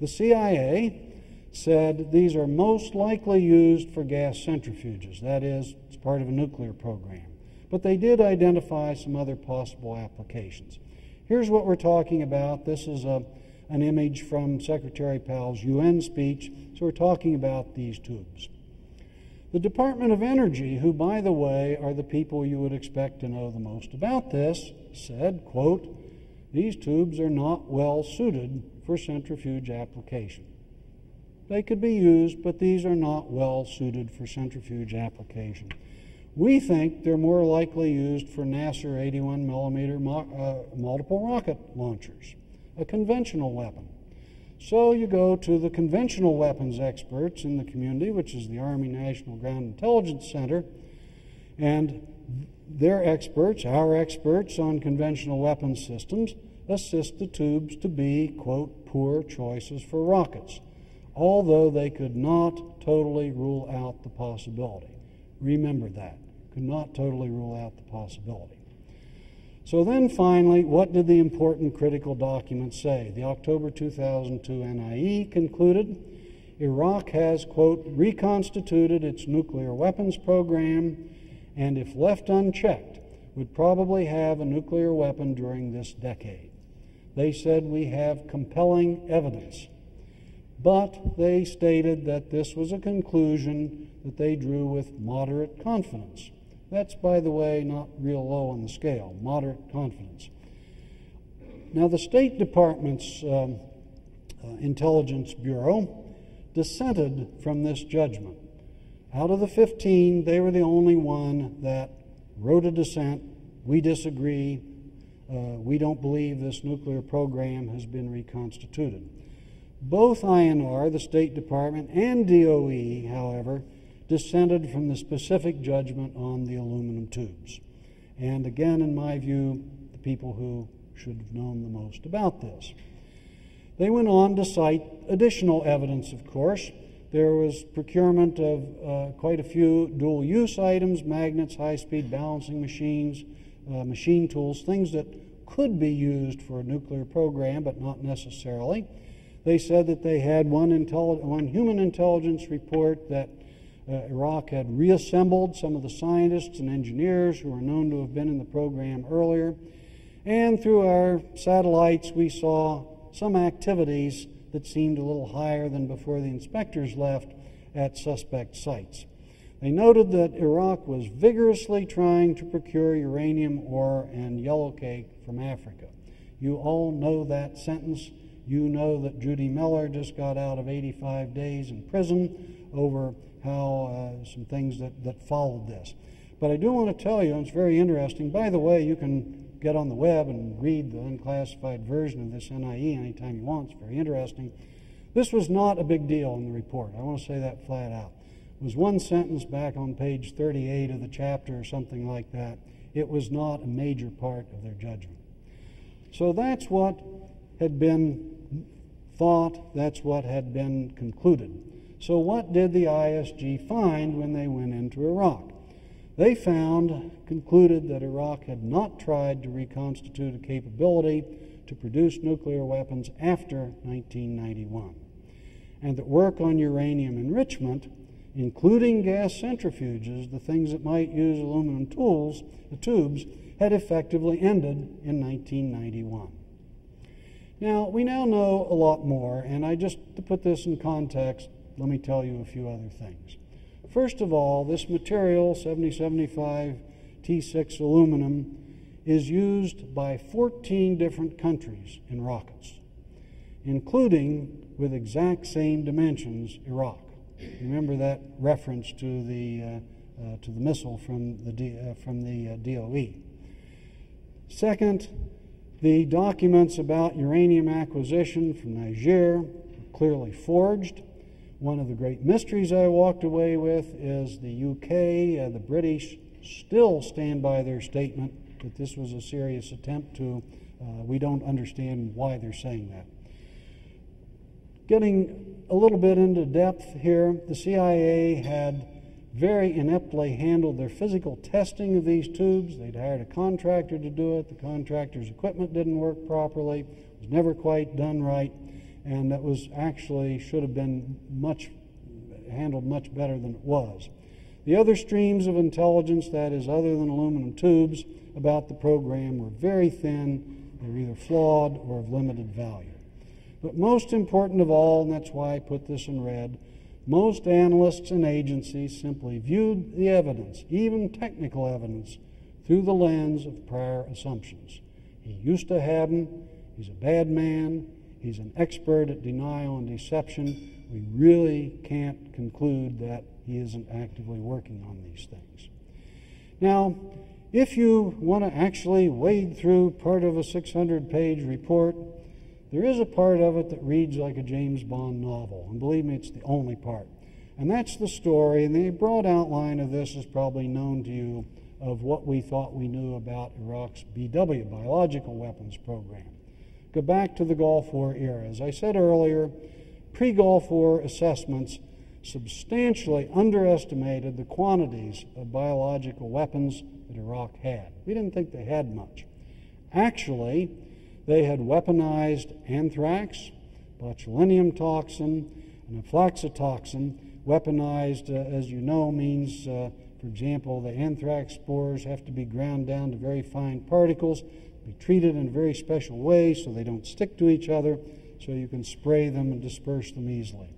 The CIA said these are most likely used for gas centrifuges, that is, it's part of a nuclear program. But they did identify some other possible applications. Here's what we're talking about. This is a, an image from Secretary Powell's UN speech. So we're talking about these tubes. The Department of Energy, who, by the way, are the people you would expect to know the most about this, said, quote, these tubes are not well suited for centrifuge application. They could be used, but these are not well suited for centrifuge application. We think they're more likely used for NASR 81 millimeter uh, multiple rocket launchers, a conventional weapon. So you go to the conventional weapons experts in the community, which is the Army National Ground Intelligence Center, and their experts, our experts on conventional weapons systems, assist the tubes to be, quote, poor choices for rockets, although they could not totally rule out the possibility. Remember that. Could not totally rule out the possibility. So then finally, what did the important critical document say? The October 2002 NIE concluded Iraq has, quote, reconstituted its nuclear weapons program and, if left unchecked, would probably have a nuclear weapon during this decade. They said we have compelling evidence. But they stated that this was a conclusion that they drew with moderate confidence. That's, by the way, not real low on the scale, moderate confidence. Now, the State Department's um, uh, Intelligence Bureau dissented from this judgment. Out of the 15, they were the only one that wrote a dissent. We disagree. Uh, we don't believe this nuclear program has been reconstituted. Both INR, the State Department, and DOE, however, dissented from the specific judgment on the aluminum tubes. And again, in my view, the people who should have known the most about this. They went on to cite additional evidence, of course. There was procurement of uh, quite a few dual use items, magnets, high speed balancing machines, uh, machine tools, things that could be used for a nuclear program, but not necessarily. They said that they had one, one human intelligence report that uh, Iraq had reassembled some of the scientists and engineers who were known to have been in the program earlier. And through our satellites, we saw some activities that seemed a little higher than before the inspectors left at suspect sites. They noted that Iraq was vigorously trying to procure uranium ore and yellowcake from Africa. You all know that sentence. You know that Judy Miller just got out of 85 days in prison over how uh, some things that, that followed this. But I do want to tell you, it's very interesting. By the way, you can get on the web and read the unclassified version of this NIE anytime you want. It's very interesting. This was not a big deal in the report. I want to say that flat out. It was one sentence back on page 38 of the chapter or something like that. It was not a major part of their judgment. So that's what had been thought, that's what had been concluded. So, what did the ISG find when they went into Iraq? They found, concluded that Iraq had not tried to reconstitute a capability to produce nuclear weapons after 1991, and that work on uranium enrichment, including gas centrifuges, the things that might use aluminum tools, the tubes, had effectively ended in 1991. Now, we now know a lot more, and I just, to put this in context, let me tell you a few other things. First of all, this material, 7075 T6 aluminum, is used by 14 different countries in rockets, including with exact same dimensions Iraq. Remember that reference to the, uh, uh, to the missile from the, D, uh, from the uh, DOE. Second, the documents about uranium acquisition from Niger clearly forged. One of the great mysteries I walked away with is the UK, and the British still stand by their statement that this was a serious attempt to. Uh, we don't understand why they're saying that. Getting a little bit into depth here, the CIA had very ineptly handled their physical testing of these tubes. They'd hired a contractor to do it. The contractor's equipment didn't work properly, it was never quite done right, and that was actually should have been much handled much better than it was. The other streams of intelligence, that is, other than aluminum tubes, about the program were very thin. They were either flawed or of limited value. But most important of all, and that's why I put this in red, most analysts and agencies simply viewed the evidence, even technical evidence, through the lens of prior assumptions. He used to have them. He's a bad man. He's an expert at denial and deception. We really can't conclude that he isn't actively working on these things. Now, if you want to actually wade through part of a 600 page report, there is a part of it that reads like a James Bond novel, and believe me, it's the only part. And that's the story, and the broad outline of this is probably known to you of what we thought we knew about Iraq's BW, biological weapons program. Go back to the Gulf War era. As I said earlier, pre Gulf War assessments substantially underestimated the quantities of biological weapons that Iraq had. We didn't think they had much. Actually, they had weaponized anthrax, botulinum toxin, and aflatoxin. Weaponized, uh, as you know, means, uh, for example, the anthrax spores have to be ground down to very fine particles, be treated in a very special way so they don't stick to each other, so you can spray them and disperse them easily.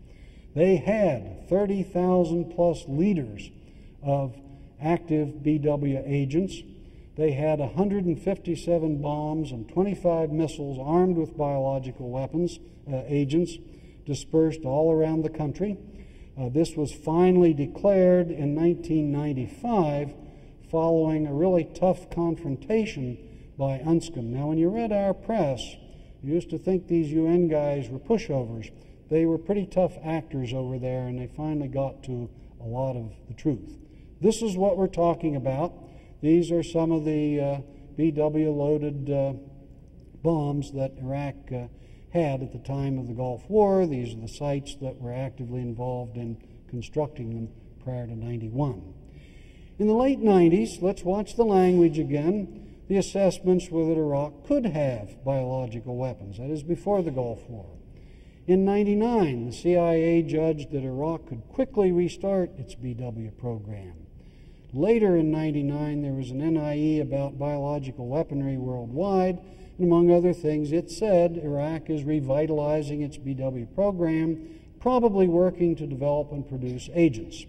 They had 30,000 plus liters of active BW agents they had 157 bombs and 25 missiles armed with biological weapons uh, agents dispersed all around the country. Uh, this was finally declared in 1995 following a really tough confrontation by UNSCOM. Now, when you read our press, you used to think these UN guys were pushovers. They were pretty tough actors over there, and they finally got to a lot of the truth. This is what we're talking about. These are some of the uh, BW loaded uh, bombs that Iraq uh, had at the time of the Gulf War. These are the sites that were actively involved in constructing them prior to 91. In the late 90s, let's watch the language again. The assessments were that Iraq could have biological weapons, that is, before the Gulf War. In 99, the CIA judged that Iraq could quickly restart its BW program. Later in 99, there was an NIE about biological weaponry worldwide, And among other things, it said Iraq is revitalizing its BW program, probably working to develop and produce agents.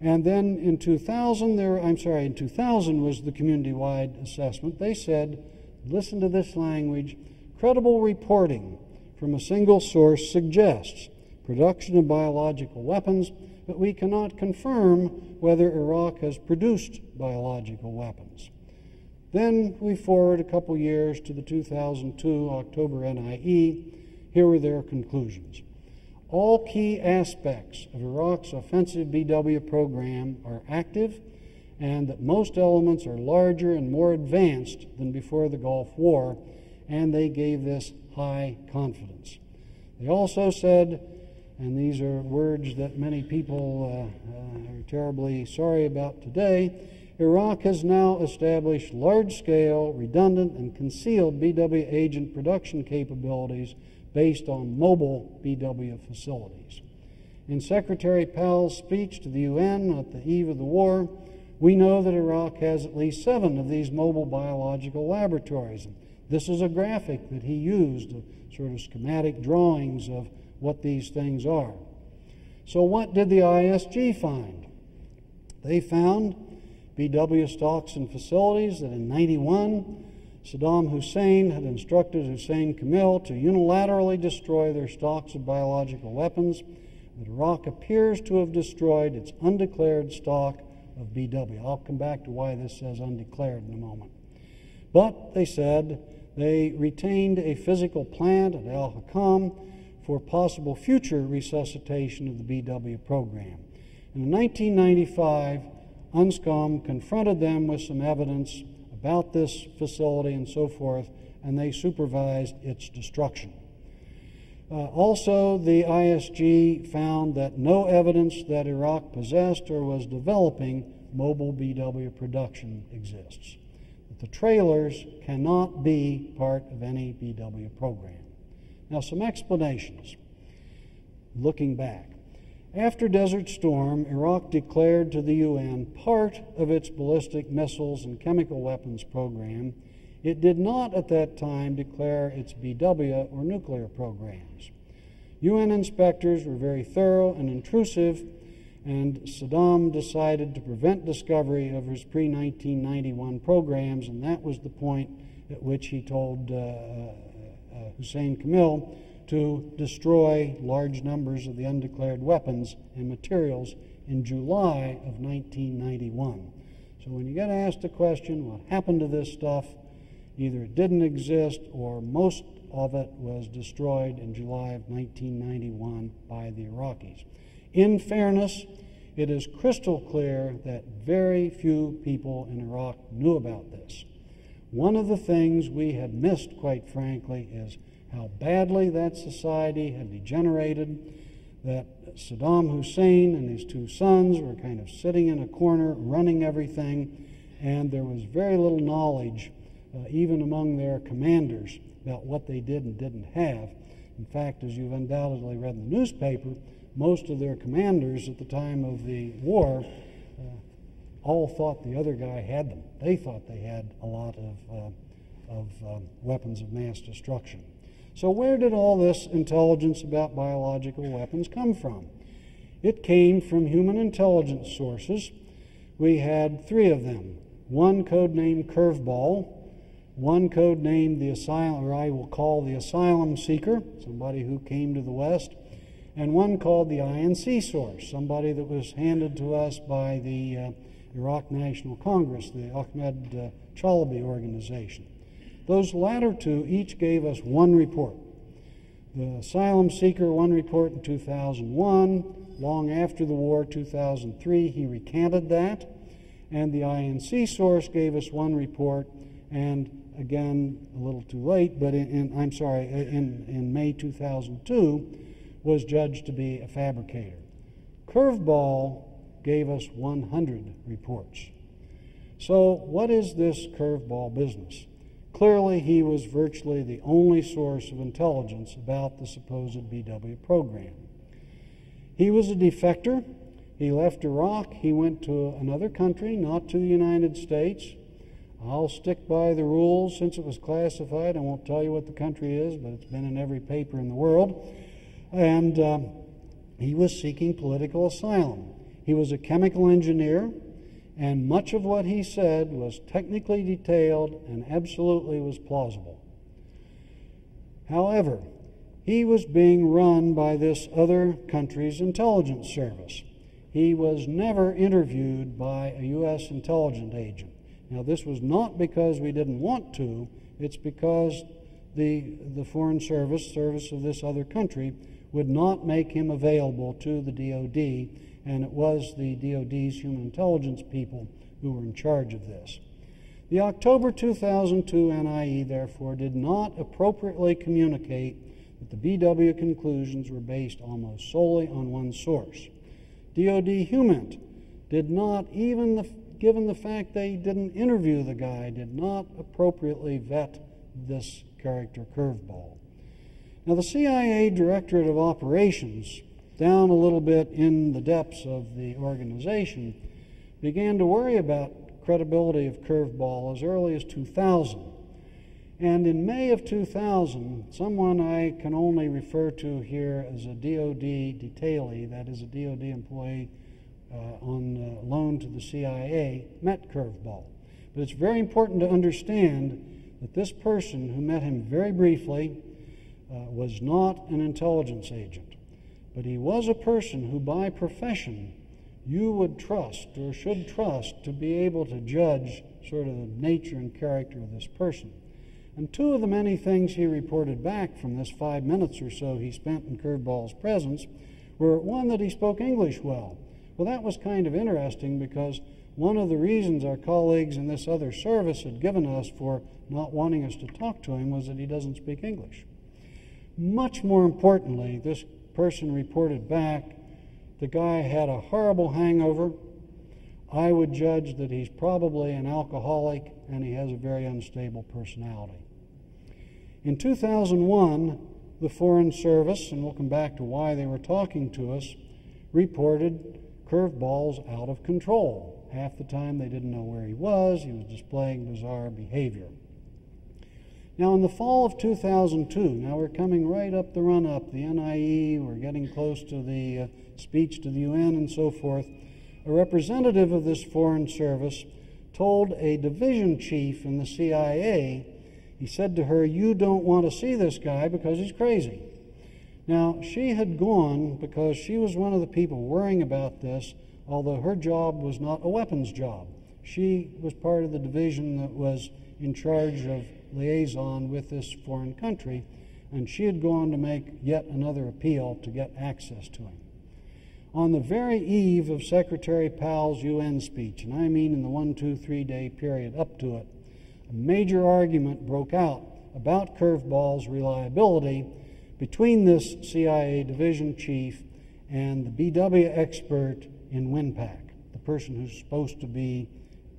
And then in 2000, there, I'm sorry, in 2000 was the community wide assessment. They said, listen to this language credible reporting from a single source suggests production of biological weapons, but we cannot confirm whether Iraq has produced biological weapons. Then we forward a couple years to the 2002 October NIE. Here were their conclusions. All key aspects of Iraq's offensive BW program are active, and that most elements are larger and more advanced than before the Gulf War, and they gave this high confidence. They also said, and these are words that many people uh, uh, are terribly sorry about today, Iraq has now established large scale, redundant, and concealed BW agent production capabilities based on mobile BW facilities. In Secretary Powell's speech to the UN at the eve of the war, we know that Iraq has at least seven of these mobile biological laboratories. This is a graphic that he used, uh, sort of schematic drawings of what these things are. So, what did the ISG find? They found BW stocks and facilities that in 91 Saddam Hussein had instructed Hussein Kamil to unilaterally destroy their stocks of biological weapons, that Iraq appears to have destroyed its undeclared stock of BW. I'll come back to why this says undeclared in a moment. But they said they retained a physical plant at Al Hakam for possible future resuscitation of the BW program. And in 1995, UNSCOM confronted them with some evidence about this facility and so forth, and they supervised its destruction. Uh, also, the ISG found that no evidence that Iraq possessed or was developing mobile BW production exists. That the trailers cannot be part of any BW program. Now, some explanations looking back. After Desert Storm, Iraq declared to the UN part of its ballistic missiles and chemical weapons program. It did not at that time declare its BW or nuclear programs. UN inspectors were very thorough and intrusive, and Saddam decided to prevent discovery of his pre 1991 programs, and that was the point at which he told uh, uh, Hussein Kamil to destroy large numbers of the undeclared weapons and materials in July of 1991. So when you get asked the question, what happened to this stuff, either it didn't exist or most of it was destroyed in July of 1991 by the Iraqis. In fairness, it is crystal clear that very few people in Iraq knew about this. One of the things we had missed, quite frankly, is how badly that society had degenerated, that Saddam Hussein and his two sons were kind of sitting in a corner running everything, and there was very little knowledge, uh, even among their commanders, about what they did and didn't have. In fact, as you've undoubtedly read in the newspaper, most of their commanders at the time of the war uh, all thought the other guy had them. They thought they had a lot of, uh, of um, weapons of mass destruction. So, where did all this intelligence about biological weapons come from? It came from human intelligence sources. We had three of them one codenamed Curveball, one codenamed the Asylum, or I will call the Asylum Seeker, somebody who came to the West, and one called the INC Source, somebody that was handed to us by the uh, Iraq National Congress, the Ahmed uh, Chalabi organization. Those latter two each gave us one report. The asylum seeker, one report in 2001. Long after the war, 2003, he recanted that. And the INC source gave us one report, and again, a little too late, but in, in I'm sorry, in, in May 2002, was judged to be a fabricator. Curveball gave us 100 reports. So, what is this curveball business? Clearly, he was virtually the only source of intelligence about the supposed BW program. He was a defector. He left Iraq. He went to another country, not to the United States. I'll stick by the rules since it was classified. I won't tell you what the country is, but it's been in every paper in the world. And um, he was seeking political asylum. He was a chemical engineer, and much of what he said was technically detailed and absolutely was plausible. However, he was being run by this other country's intelligence service. He was never interviewed by a U.S. intelligence agent. Now, this was not because we didn't want to, it's because the, the Foreign Service, service of this other country, would not make him available to the DoD, and it was the DoD's human intelligence people who were in charge of this. The October 2002 NIE, therefore, did not appropriately communicate that the BW conclusions were based almost solely on one source. DoD HUMINT did not, even the, given the fact they didn't interview the guy, did not appropriately vet this character curveball. Now, the CIA Directorate of Operations, down a little bit in the depths of the organization, began to worry about credibility of curveball as early as 2000. And in May of 2000, someone I can only refer to here as a DOD detailee, that is a DOD employee uh, on uh, loan to the CIA, met Curveball. But it's very important to understand that this person who met him very briefly uh, was not an intelligence agent, but he was a person who, by profession, you would trust or should trust to be able to judge sort of the nature and character of this person. And two of the many things he reported back from this five minutes or so he spent in Curveball's presence were one, that he spoke English well. Well, that was kind of interesting because one of the reasons our colleagues in this other service had given us for not wanting us to talk to him was that he doesn't speak English. Much more importantly, this person reported back the guy had a horrible hangover. I would judge that he's probably an alcoholic and he has a very unstable personality. In 2001, the Foreign Service, and we'll come back to why they were talking to us, reported curveballs out of control. Half the time they didn't know where he was, he was displaying bizarre behavior. Now, in the fall of 2002, now we're coming right up the run up, the NIE, we're getting close to the uh, speech to the UN and so forth. A representative of this foreign service told a division chief in the CIA, he said to her, You don't want to see this guy because he's crazy. Now, she had gone because she was one of the people worrying about this, although her job was not a weapons job. She was part of the division that was in charge of liaison with this foreign country, and she had gone to make yet another appeal to get access to him. On the very eve of Secretary Powell's UN speech, and I mean in the one, two, three day period up to it, a major argument broke out about curveball's reliability between this CIA division chief and the BW expert in WinPAC, the person who's supposed to be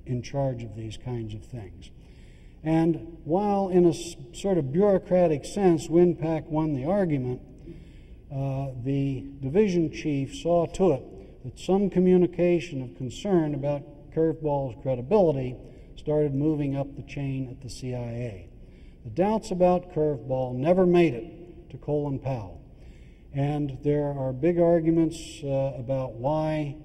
in charge of these kinds of things. And while, in a sort of bureaucratic sense, WinPAC won the argument, uh, the division chief saw to it that some communication of concern about Curveball's credibility started moving up the chain at the CIA. The doubts about Curveball never made it to Colin Powell. And there are big arguments uh, about why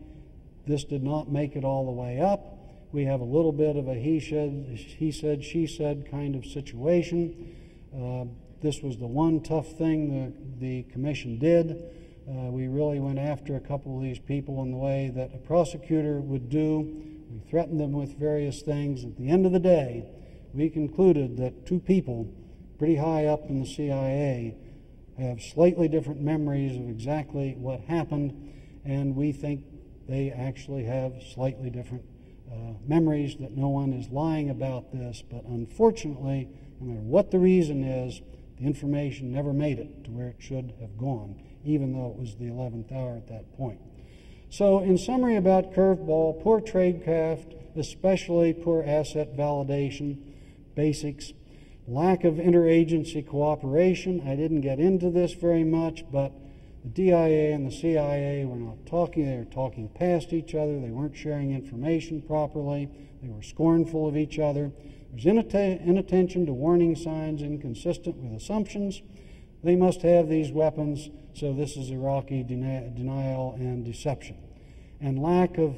this did not make it all the way up. We have a little bit of a he said, he said, she said kind of situation. Uh, this was the one tough thing the, the commission did. Uh, we really went after a couple of these people in the way that a prosecutor would do. We threatened them with various things. At the end of the day, we concluded that two people pretty high up in the CIA have slightly different memories of exactly what happened, and we think they actually have slightly different uh, memories that no one is lying about this, but unfortunately, no matter what the reason is, the information never made it to where it should have gone, even though it was the 11th hour at that point. So, in summary about curveball, poor tradecraft, especially poor asset validation, basics, lack of interagency cooperation. I didn't get into this very much, but The DIA and the CIA were not talking, they were talking past each other, they weren't sharing information properly, they were scornful of each other. There's inattention to warning signs inconsistent with assumptions. They must have these weapons, so this is Iraqi denial and deception. And lack of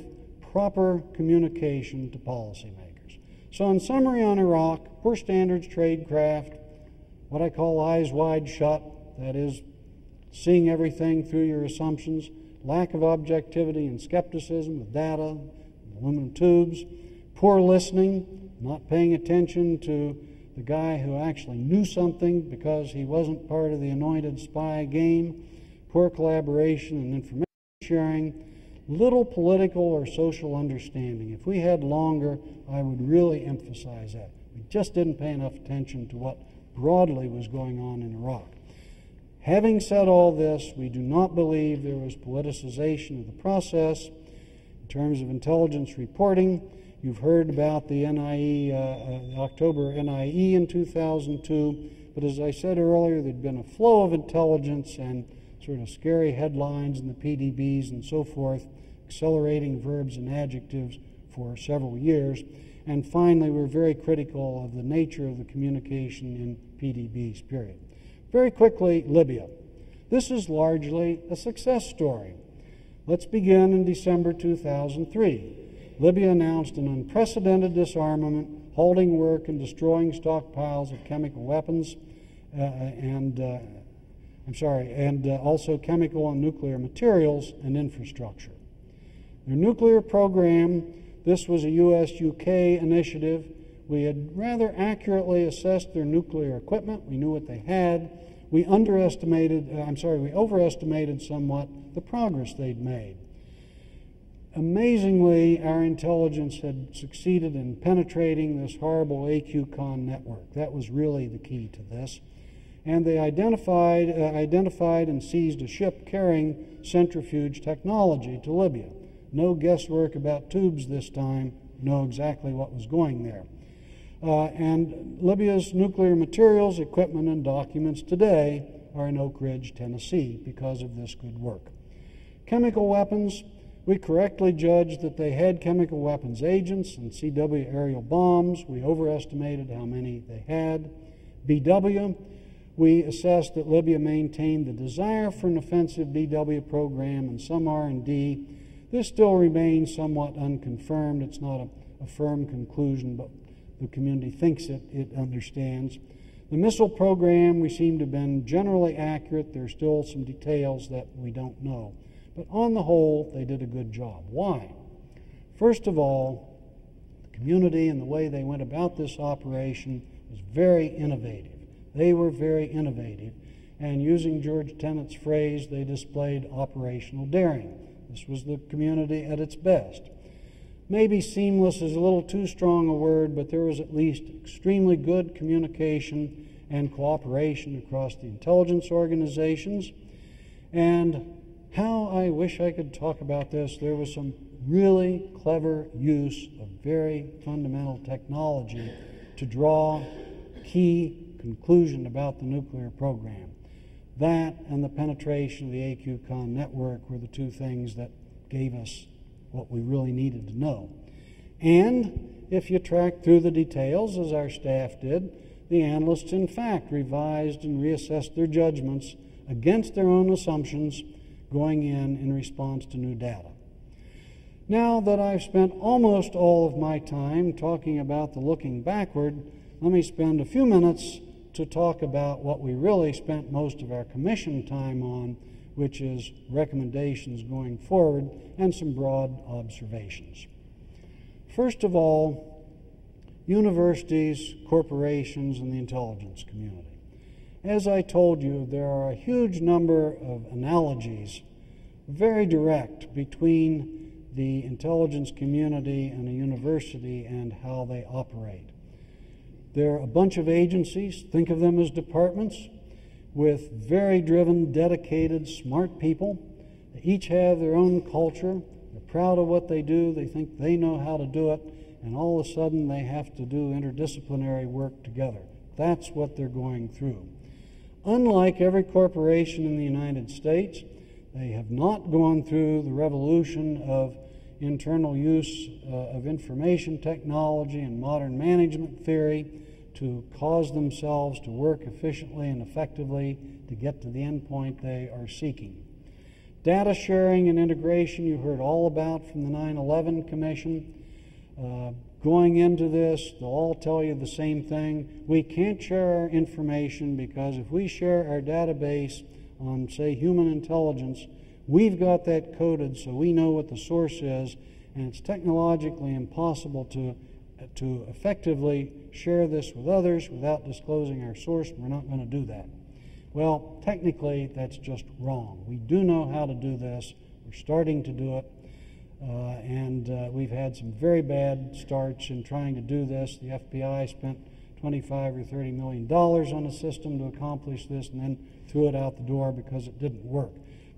proper communication to policymakers. So, in summary on Iraq, poor standards tradecraft, what I call eyes wide shut, that is, seeing everything through your assumptions, lack of objectivity and skepticism with data, aluminum tubes, poor listening, not paying attention to the guy who actually knew something because he wasn't part of the anointed spy game, poor collaboration and information sharing, little political or social understanding. If we had longer, I would really emphasize that. We just didn't pay enough attention to what broadly was going on in Iraq. Having said all this, we do not believe there was politicization of the process. In terms of intelligence reporting, you've heard about the NIE, uh, uh, October NIE in 2002, but as I said earlier, there'd been a flow of intelligence and sort of scary headlines in the PDBs and so forth, accelerating verbs and adjectives for several years. And finally, we're very critical of the nature of the communication in PDBs, period. Very quickly, Libya. This is largely a success story. Let's begin in December 2003. Libya announced an unprecedented disarmament, halting work and destroying stockpiles of chemical weapons uh, and, uh, I'm sorry, and uh, also chemical and nuclear materials and infrastructure. Their nuclear program, this was a US UK initiative. We had rather accurately assessed their nuclear equipment. We knew what they had we underestimated, uh, I'm sorry, we overestimated somewhat the progress they'd made. Amazingly, our intelligence had succeeded in penetrating this horrible A.Q. Khan network. That was really the key to this. And they identified, uh, identified and seized a ship carrying centrifuge technology to Libya. No guesswork about tubes this time, know exactly what was going there. Uh, and Libya's nuclear materials, equipment, and documents today are in Oak Ridge, Tennessee, because of this good work. Chemical weapons, we correctly judged that they had chemical weapons agents and CW aerial bombs. We overestimated how many they had. BW, we assessed that Libya maintained the desire for an offensive BW program and some R&D. This still remains somewhat unconfirmed. It's not a, a firm conclusion, but the community thinks it, it understands. The missile program, we seem to have been generally accurate. There's still some details that we don't know. But on the whole, they did a good job. Why? First of all, the community and the way they went about this operation was very innovative. They were very innovative. And using George Tenet's phrase, they displayed operational daring. This was the community at its best. Maybe seamless is a little too strong a word, but there was at least extremely good communication and cooperation across the intelligence organizations. And how I wish I could talk about this, there was some really clever use of very fundamental technology to draw key conclusion about the nuclear program. That and the penetration of the A.Q. Khan network were the two things that gave us what we really needed to know. And if you track through the details, as our staff did, the analysts in fact revised and reassessed their judgments against their own assumptions going in in response to new data. Now that I've spent almost all of my time talking about the looking backward, let me spend a few minutes to talk about what we really spent most of our commission time on, which is recommendations going forward and some broad observations. First of all, universities, corporations, and the intelligence community. As I told you, there are a huge number of analogies, very direct, between the intelligence community and a university and how they operate. There are a bunch of agencies, think of them as departments, with very driven, dedicated, smart people. They each have their own culture. They're proud of what they do. They think they know how to do it. And all of a sudden, they have to do interdisciplinary work together. That's what they're going through. Unlike every corporation in the United States, They have not gone through the revolution of internal use uh, of information technology and modern management theory to cause themselves to work efficiently and effectively to get to the endpoint they are seeking. Data sharing and integration, you heard all about from the 9 11 Commission. Uh, going into this, they'll all tell you the same thing. We can't share our information because if we share our database on, say, human intelligence, we've got that coded so we know what the source is, and it's technologically impossible to, to effectively share this with others without disclosing our source. We're not going to do that. Well, technically, that's just wrong. We do know how to do this. We're starting to do it. Uh, and uh, we've had some very bad starts in trying to do this. The FBI spent 25 or 30 million dollars on a system to accomplish this and then threw it out the door because it didn't work.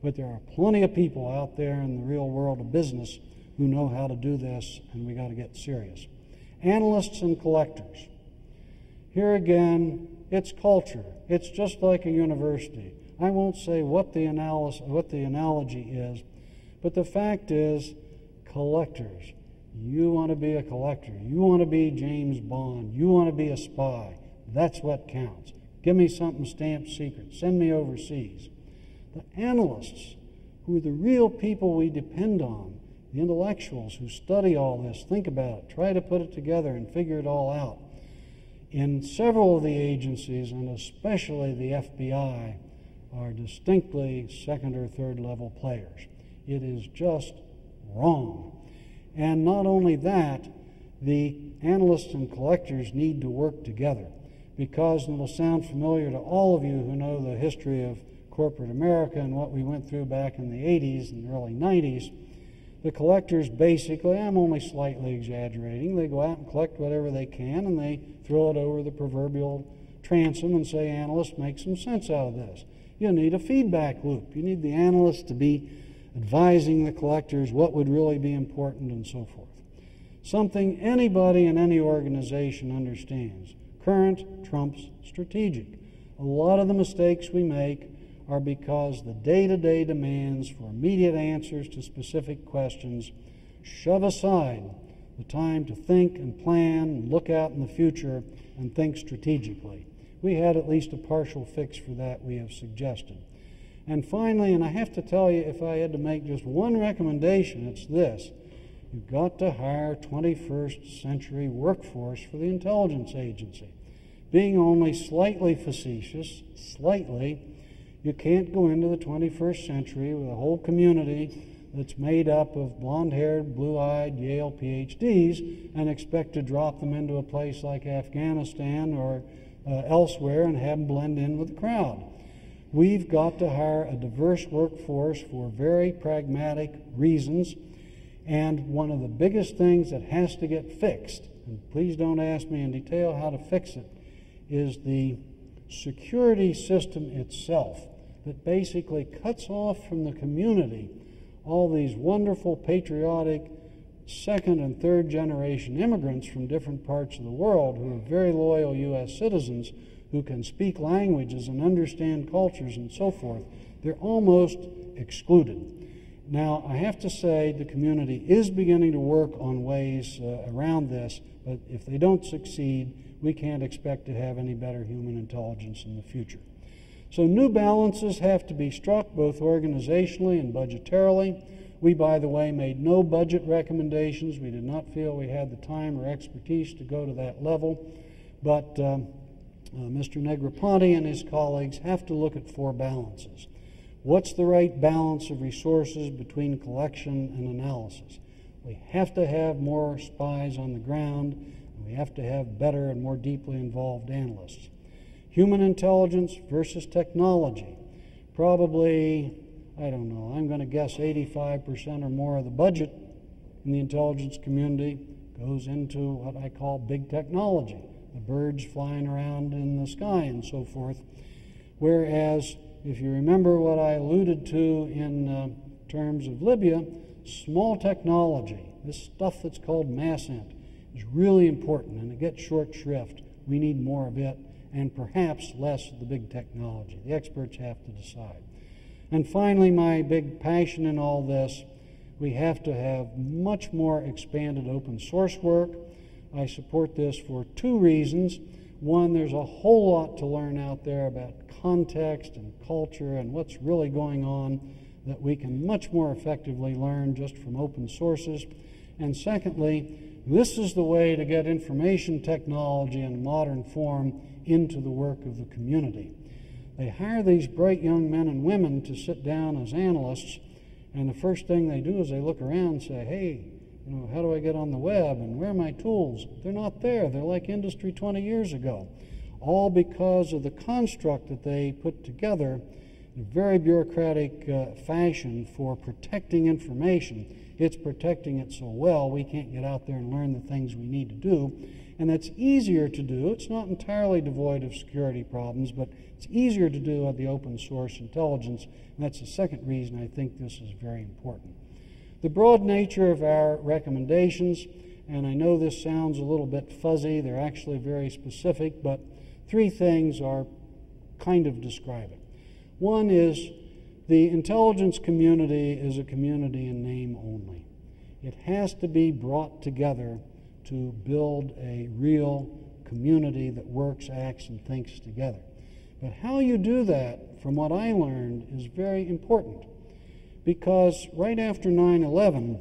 But there are plenty of people out there in the real world of business who know how to do this, and we got to get serious. Analysts and collectors. Here again, it's culture. It's just like a university. I won't say what the analysis, what the analogy is, but the fact is collectors. You want to be a collector. You want to be James Bond. You want to be a spy. That's what counts. Give me something stamped secret. Send me overseas. The analysts, who are the real people we depend on, the intellectuals who study all this, think about it, try to put it together and figure it all out. In several of the agencies, and especially the FBI, are distinctly second or third level players. It is just wrong. And not only that, the analysts and collectors need to work together because it will sound familiar to all of you who know the history of corporate America and what we went through back in the 80s and early 90s. The collectors basically, I'm only slightly exaggerating, they go out and collect whatever they can and they throw it over the proverbial transom and say, analysts, make some sense out of this. You need a feedback loop. You need the analysts to be advising the collectors what would really be important and so forth. Something anybody in any organization understands. Current trumps strategic. A lot of the mistakes we make are because the day to day demands for immediate answers to specific questions shove aside the time to think and plan and look out in the future and think strategically. We had at least a partial fix for that we have suggested. And finally, and I have to tell you, if I had to make just one recommendation, it's this. You've got to hire 21st century workforce for the intelligence agency. Being only slightly facetious, slightly, you can't go into the 21st century with a whole community that's made up of blonde haired, blue eyed Yale PhDs and expect to drop them into a place like Afghanistan or uh, elsewhere and have them blend in with the crowd. We've got to hire a diverse workforce for very pragmatic reasons. And one of the biggest things that has to get fixed, and please don't ask me in detail how to fix it, is the security system itself that basically cuts off from the community all these wonderful, patriotic, second and third generation immigrants from different parts of the world who are very loyal U.S. citizens who can speak languages and understand cultures and so forth, they're almost excluded. Now, I have to say the community is beginning to work on ways uh, around this, but if they don't succeed, we can't expect to have any better human intelligence in the future. So, new balances have to be struck both organizationally and budgetarily. We, by the way, made no budget recommendations. We did not feel we had the time or expertise to go to that level. But um, uh, Mr. Negroponte and his colleagues have to look at four balances. What's the right balance of resources between collection and analysis? We have to have more spies on the ground, and we have to have better and more deeply involved analysts. Human intelligence versus technology. Probably, I don't know, I'm going to guess 85% or more of the budget in the intelligence community goes into what I call big technology the birds flying around in the sky and so forth. Whereas, if you remember what I alluded to in uh, terms of Libya, small technology, this stuff that's called MASINT, is really important and it gets short shrift. We need more of it and perhaps less the big technology. The experts have to decide. And finally, my big passion in all this we have to have much more expanded open source work. I support this for two reasons. One, there's a whole lot to learn out there about context and culture and what's really going on that we can much more effectively learn just from open sources. And secondly, this is the way to get information technology in modern form into the work of the community. They hire these bright young men and women to sit down as analysts, and the first thing they do is they look around and say, hey, you know, how do I get on the web and where are my tools? They're not there. They're like industry 20 years ago. All because of the construct that they put together in a very bureaucratic uh, fashion for protecting information. It's protecting it so well we can't get out there and learn the things we need to do. And that's easier to do. It's not entirely devoid of security problems, but it's easier to do with the open source intelligence. And that's the second reason I think this is very important. The broad nature of our recommendations, and I know this sounds a little bit fuzzy, they're actually very specific, but three things are kind of describe it. One is the intelligence community is a community in name only. It has to be brought together to build a real community that works, acts, and thinks together. But how you do that, from what I learned, is very important. Because right after 9 11,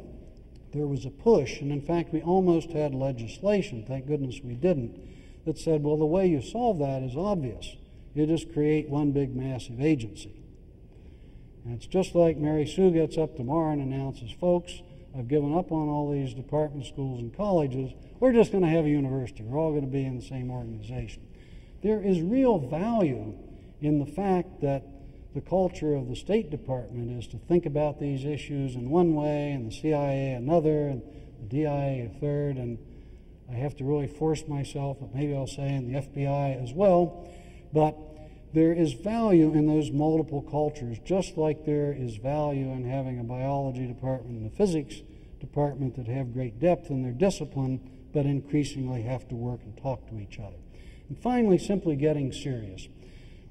there was a push, and in fact, we almost had legislation, thank goodness we didn't, that said, well, the way you solve that is obvious. You just create one big massive agency. And it's just like Mary Sue gets up tomorrow and announces, folks, I've given up on all these department schools and colleges. We're just going to have a university. We're all going to be in the same organization. There is real value in the fact that the culture of the State Department is to think about these issues in one way, and the CIA another, and the DIA a third, and I have to really force myself, but maybe I'll say in the FBI as well. But there is value in those multiple cultures, just like there is value in having a biology department and a physics department that have great depth in their discipline, but increasingly have to work and talk to each other. And finally, simply getting serious.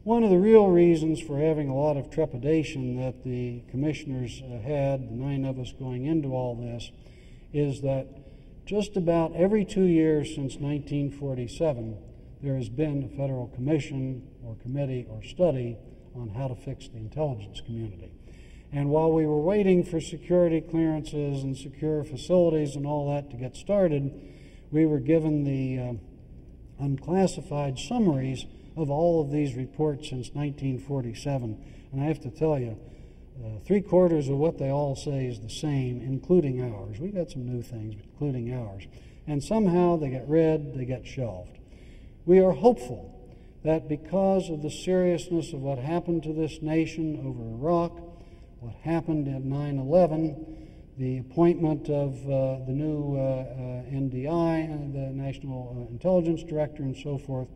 One of the real reasons for having a lot of trepidation that the commissioners uh, had, the nine of us going into all this, is that just about every two years since 1947, there has been a federal commission or committee or study on how to fix the intelligence community. And while we were waiting for security clearances and secure facilities and all that to get started, we were given the uh, unclassified summaries of all of these reports since 1947. And I have to tell you, uh, three quarters of what they all say is the same, including ours. We've got some new things, including ours. And somehow they get read, they get shelved. We are hopeful that because of the seriousness of what happened to this nation over Iraq, what happened at 9 11, the appointment of uh, the new uh, uh NDI, the National Intelligence Director, and so forth,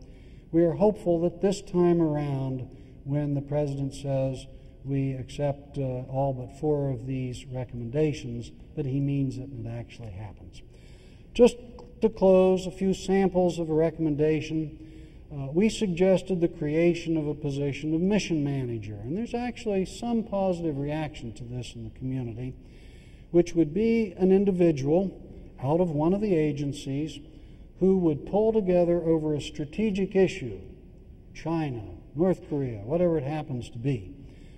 we are hopeful that this time around, when the President says, we accept uh, all but four of these recommendations, that he means it and it actually happens. Just to close, a few samples of a recommendation. Uh, we suggested the creation of a position of mission manager, and there's actually some positive reaction to this in the community, which would be an individual out of one of the agencies who would pull together over a strategic issue China, North Korea, whatever it happens to be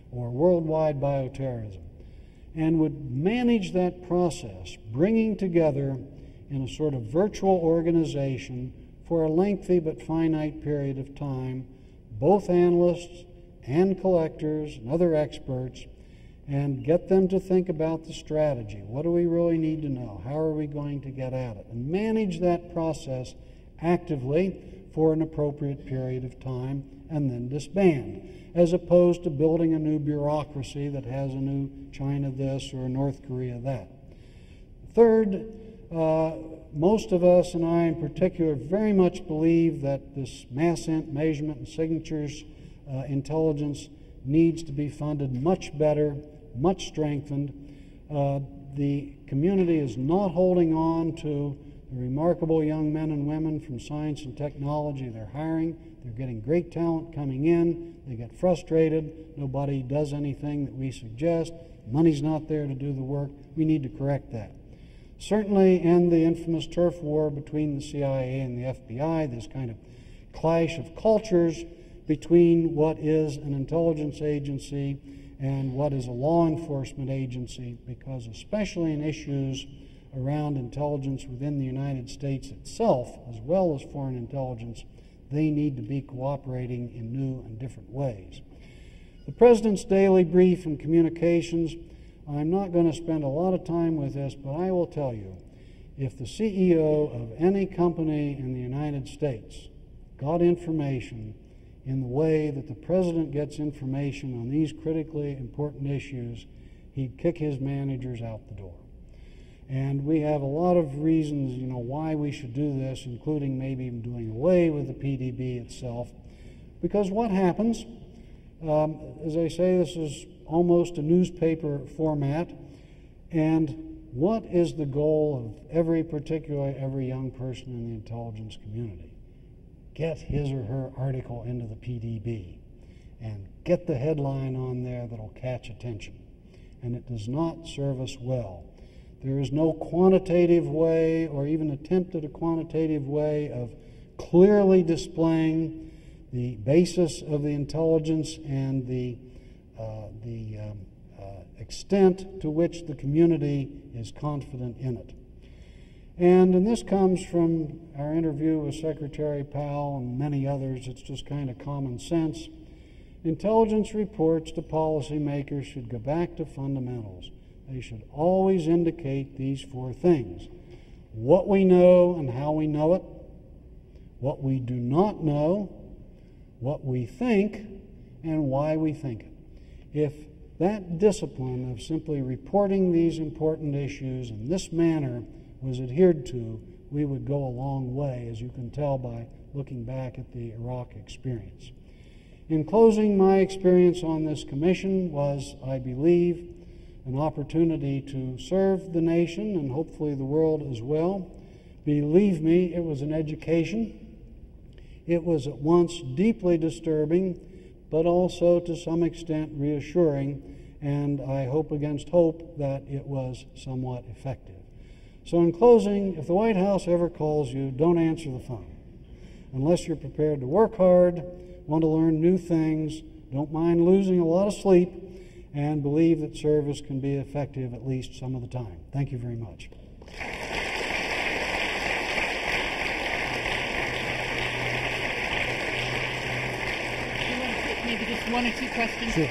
or worldwide bioterrorism, and would manage that process, bringing together in a sort of virtual organization for a lengthy but finite period of time both analysts and collectors and other experts and get them to think about the strategy. What do we really need to know? How are we going to get at it? And manage that process actively for an appropriate period of time and then disband as opposed to building a new bureaucracy that has a new China this or North Korea that. Third, uh, most of us, and I in particular, very much believe that this mass measurement and signatures uh, intelligence needs to be funded much better, much strengthened. Uh, the community is not holding on to the remarkable young men and women from science and technology they're hiring. They're getting great talent coming in. They get frustrated. Nobody does anything that we suggest. Money's not there to do the work. We need to correct that. Certainly, in the infamous turf war between the CIA and the FBI, this kind of clash of cultures between what is an intelligence agency and what is a law enforcement agency, because especially in issues around intelligence within the United States itself, as well as foreign intelligence, they need to be cooperating in new and different ways. The President's daily brief and communications, I'm not going to spend a lot of time with this, but I will tell you if the CEO of any company in the United States got information in the way that the President gets information on these critically important issues, he'd kick his managers out the door. And we have a lot of reasons, you know, why we should do this, including maybe even doing away with the PDB itself. Because what happens, um, as I say, this is almost a newspaper format. And what is the goal of every, particularly every young person in the intelligence community? Get his or her article into the PDB and get the headline on there that'll catch attention. And it does not serve us well there is no quantitative way or even attempt at a quantitative way of clearly displaying the basis of the intelligence and the, the um, uh, extent to which the community is confident in it. And, and this comes from our interview with Secretary Powell and many others. It's just kind of common sense. Intelligence reports to policymakers should go back to fundamentals they should always indicate these four things what we know and how we know it, what we do not know, what we think, and why we think it. If that discipline of simply reporting these important issues in this manner was adhered to, we would go a long way, as you can tell by looking back at the Iraq experience. In closing, my experience on this commission was, I believe, an opportunity to serve the nation and hopefully the world as well. Believe me, it was an education. It was at once deeply disturbing, but also to some extent reassuring, and I hope against hope that it was somewhat effective. So, in closing, if the White House ever calls you, don't answer the phone. Unless you're prepared to work hard, want to learn new things, don't mind losing a lot of sleep, and believe that service can be effective at least some of the time. Thank you very much. maybe just one or two questions? Sure.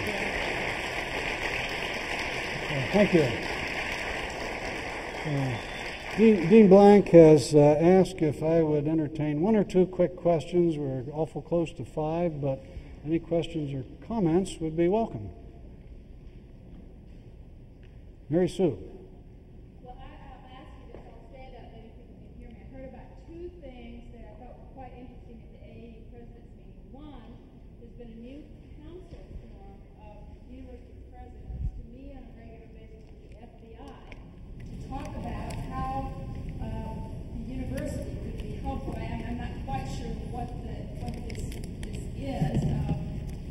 Thank you. Uh, Dean, Dean, Blank has uh, asked if I would entertain one or two quick questions. We're awful close to five, but any questions or comments would be welcome. Mary Sue. Well, I, will ask you this. I'll stand up. Maybe people can hear me. I heard about two things that I thought were quite interesting at the AAU president's meeting. One, there's been a new council formed of university presidents to meet on a regular basis with the FBI to talk about how uh, the university could be helpful. I, am not quite sure what the what this this is, um,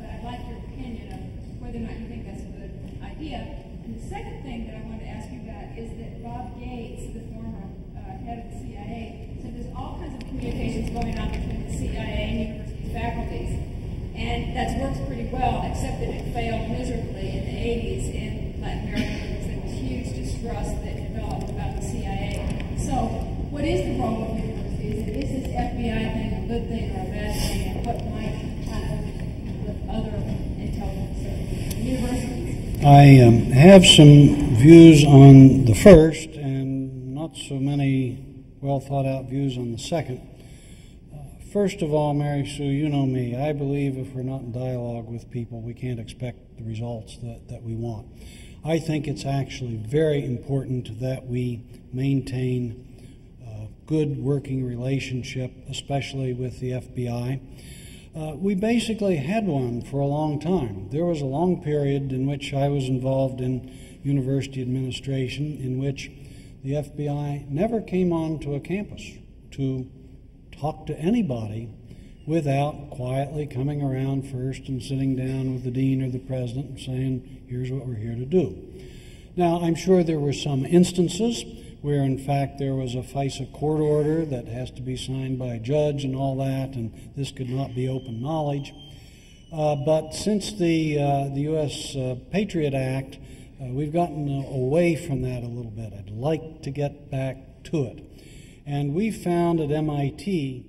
but I'd like your opinion of whether or not you think that's a good idea. And the second thing that I wanted to ask you about is that Bob Gates, the former uh, head of the CIA, said there's all kinds of communications going on between the CIA and university faculties. And that's worked pretty well, except that it failed miserably in the 80s in Latin America there was huge distrust that developed about the CIA. So, what is the role of universities? Is this FBI thing a good thing or a bad thing? And what might kind of with other intelligence services? Universities I um, have some views on the first and not so many well thought out views on the second. First of all, Mary Sue, you know me. I believe if we're not in dialogue with people, we can't expect the results that, that we want. I think it's actually very important that we maintain a good working relationship, especially with the FBI. Uh, we basically had one for a long time. There was a long period in which I was involved in university administration in which the FBI never came onto a campus to talk to anybody without quietly coming around first and sitting down with the dean or the president and saying, here's what we're here to do. Now, I'm sure there were some instances where, in fact, there was a FISA court order that has to be signed by a judge and all that, and this could not be open knowledge. Uh, but since the, uh, the U.S. Uh, Patriot Act, uh, we've gotten away from that a little bit. I'd like to get back to it. And we found at MIT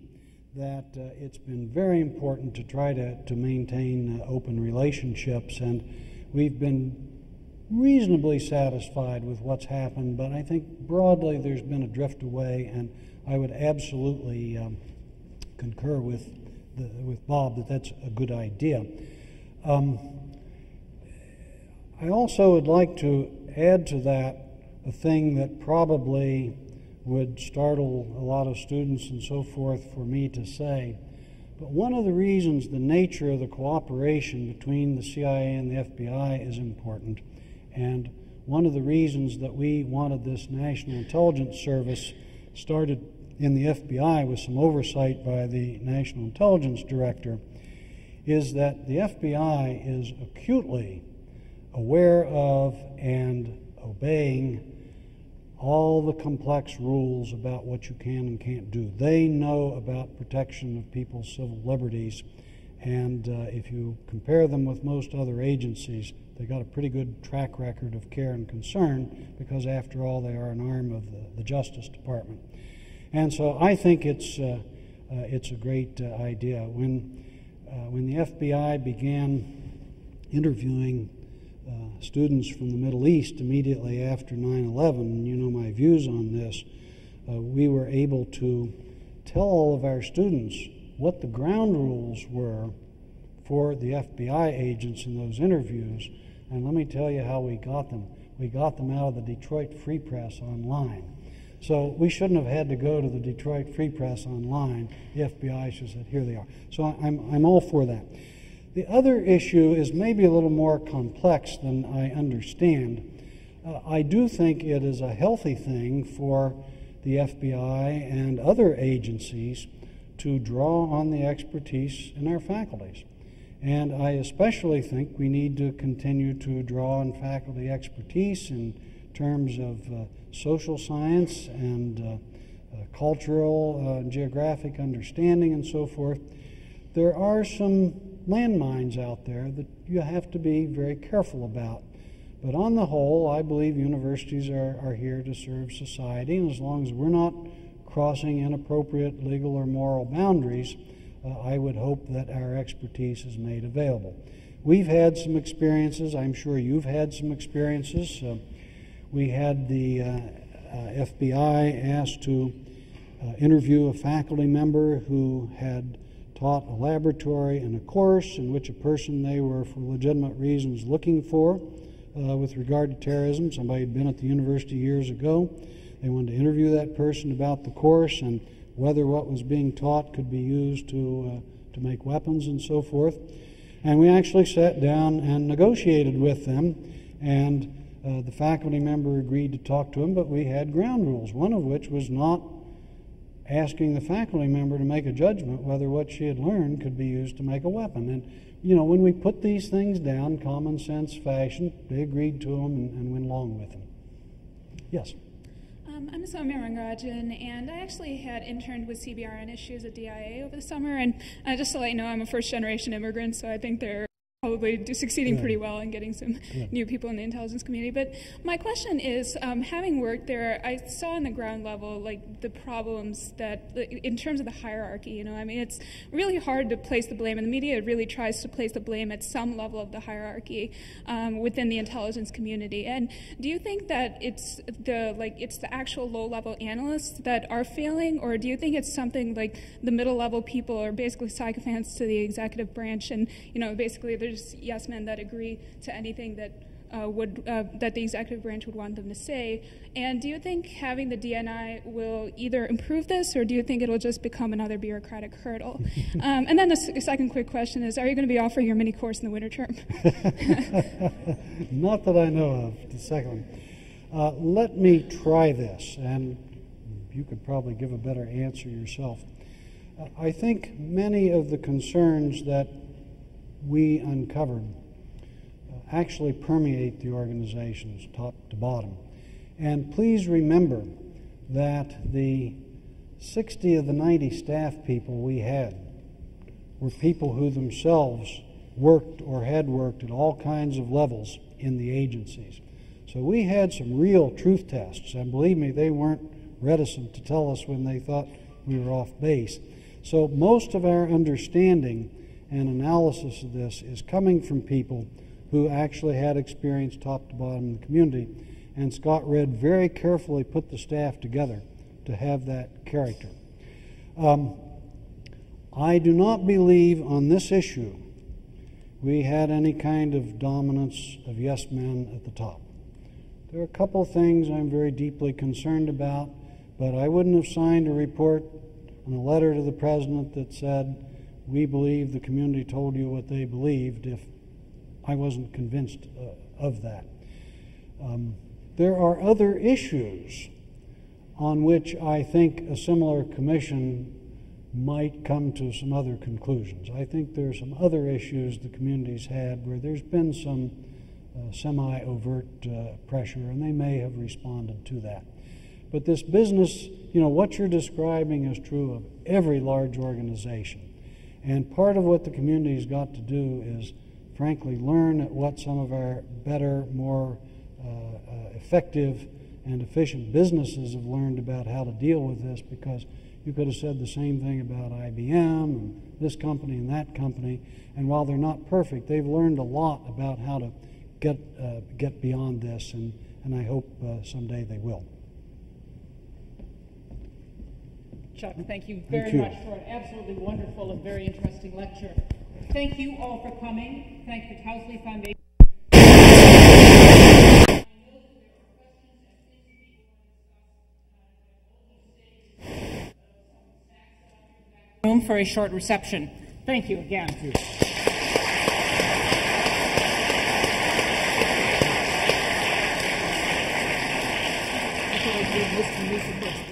that uh, it's been very important to try to, to maintain uh, open relationships, and we've been reasonably satisfied with what's happened, but I think broadly there's been a drift away, and I would absolutely um, concur with, the, with Bob that that's a good idea. Um, I also would like to add to that a thing that probably would startle a lot of students and so forth for me to say. But one of the reasons the nature of the cooperation between the CIA and the FBI is important, and one of the reasons that we wanted this National Intelligence Service started in the FBI with some oversight by the National Intelligence Director, is that the FBI is acutely aware of and obeying all the complex rules about what you can and can't do. They know about protection of people's civil liberties, and uh, if you compare them with most other agencies, they got a pretty good track record of care and concern because, after all, they are an arm of the, the Justice Department. And so I think it's, uh, uh, it's a great uh, idea. When, uh, when the FBI began interviewing uh, students from the Middle East immediately after 9 11, you know my views on this, uh, we were able to tell all of our students what the ground rules were for the FBI agents in those interviews. And let me tell you how we got them. We got them out of the Detroit Free Press online. So we shouldn't have had to go to the Detroit Free Press online. The FBI should have said, here they are. So I'm, I'm all for that. The other issue is maybe a little more complex than I understand. Uh, I do think it is a healthy thing for the FBI and other agencies to draw on the expertise in our faculties. And I especially think we need to continue to draw on faculty expertise in terms of uh, social science and uh, uh cultural uh, geographic understanding and so forth. There are some landmines out there that you have to be very careful about. But on the whole, I believe universities are, are here to serve society, and as long as we're not crossing inappropriate legal or moral boundaries, uh, I would hope that our expertise is made available. We've had some experiences, I'm sure you've had some experiences. Uh, we had the uh, uh FBI asked to uh, interview a faculty member who had taught a laboratory and a course in which a person they were, for legitimate reasons, looking for uh, with regard to terrorism. Somebody had been at the university years ago. They wanted to interview that person about the course and whether what was being taught could be used to, uh, to make weapons and so forth. And we actually sat down and negotiated with them, and uh, the faculty member agreed to talk to him, but we had ground rules, one of which was not asking the faculty member to make a judgment whether what she had learned could be used to make a weapon. And, you know, when we put these things down, common sense fashion, they agreed to them and, and went along with them. Yes? Um, I'm Soumya Rangarajan, and I actually had interned with CBRN issues at DIA over the summer. And uh, just to let you know, I'm a first generation immigrant, so I think they're probably succeeding pretty well in getting some new people in the intelligence community. But my question is, um, having worked there, I saw on the ground level like the problems that, in terms of the hierarchy. You know, I mean, it's really hard to place the blame, and the media really tries to place the blame at some level of the hierarchy um, within the intelligence community. And do you think that it's the like it's the actual low-level analysts that are failing, or do you think it's something like the middle-level people are basically sycophants to the executive branch, and you know, basically there's there's yes men that agree to anything that uh, would uh, that the executive branch would want them to say. And do you think having the DNI will either improve this, or do you think it'll just become another bureaucratic hurdle? um, and then the second quick question is: Are you going to be offering your mini course in the winter term? Not that I know of. The second one. Uh, let me try this, and you could probably give a better answer yourself. I think many of the concerns that we uncovered uh, actually permeate the organizations top to bottom. And please remember that the 60 of the 90 staff people we had were people who themselves worked or had worked at all kinds of levels in the agencies. So we had some real truth tests, and believe me, they weren't reticent to tell us when they thought we were off base. So most of our understanding and analysis of this is coming from people who actually had experience top to bottom in the community. And Scott Redd very carefully put the staff together to have that character. Um, I do not believe on this issue we had any kind of dominance of yes men at the top. There are a couple things I'm very deeply concerned about, but I wouldn't have signed a report and a letter to the president that said, We believe the community told you what they believed if I wasn't convinced uh, of that. Um, there are other issues on which I think a similar commission might come to some other conclusions. I think there are some other issues the community's had where there's been some uh, semi overt uh, pressure, and they may have responded to that. But this business, you know, what you're describing is true of every large organization. And part of what the community's got to do is, frankly, learn what some of our better, more uh, uh, effective, and efficient businesses have learned about how to deal with this because you could have said the same thing about IBM and this company and that company. And while they're not perfect, they've learned a lot about how to get, uh, get beyond this, and, and I hope uh, someday they will. Chuck, thank you very thank you. much for an absolutely wonderful and very interesting lecture. Thank you all for coming. Thank the Towsley Foundation. Room for a short reception. Thank you again. Thank you. I feel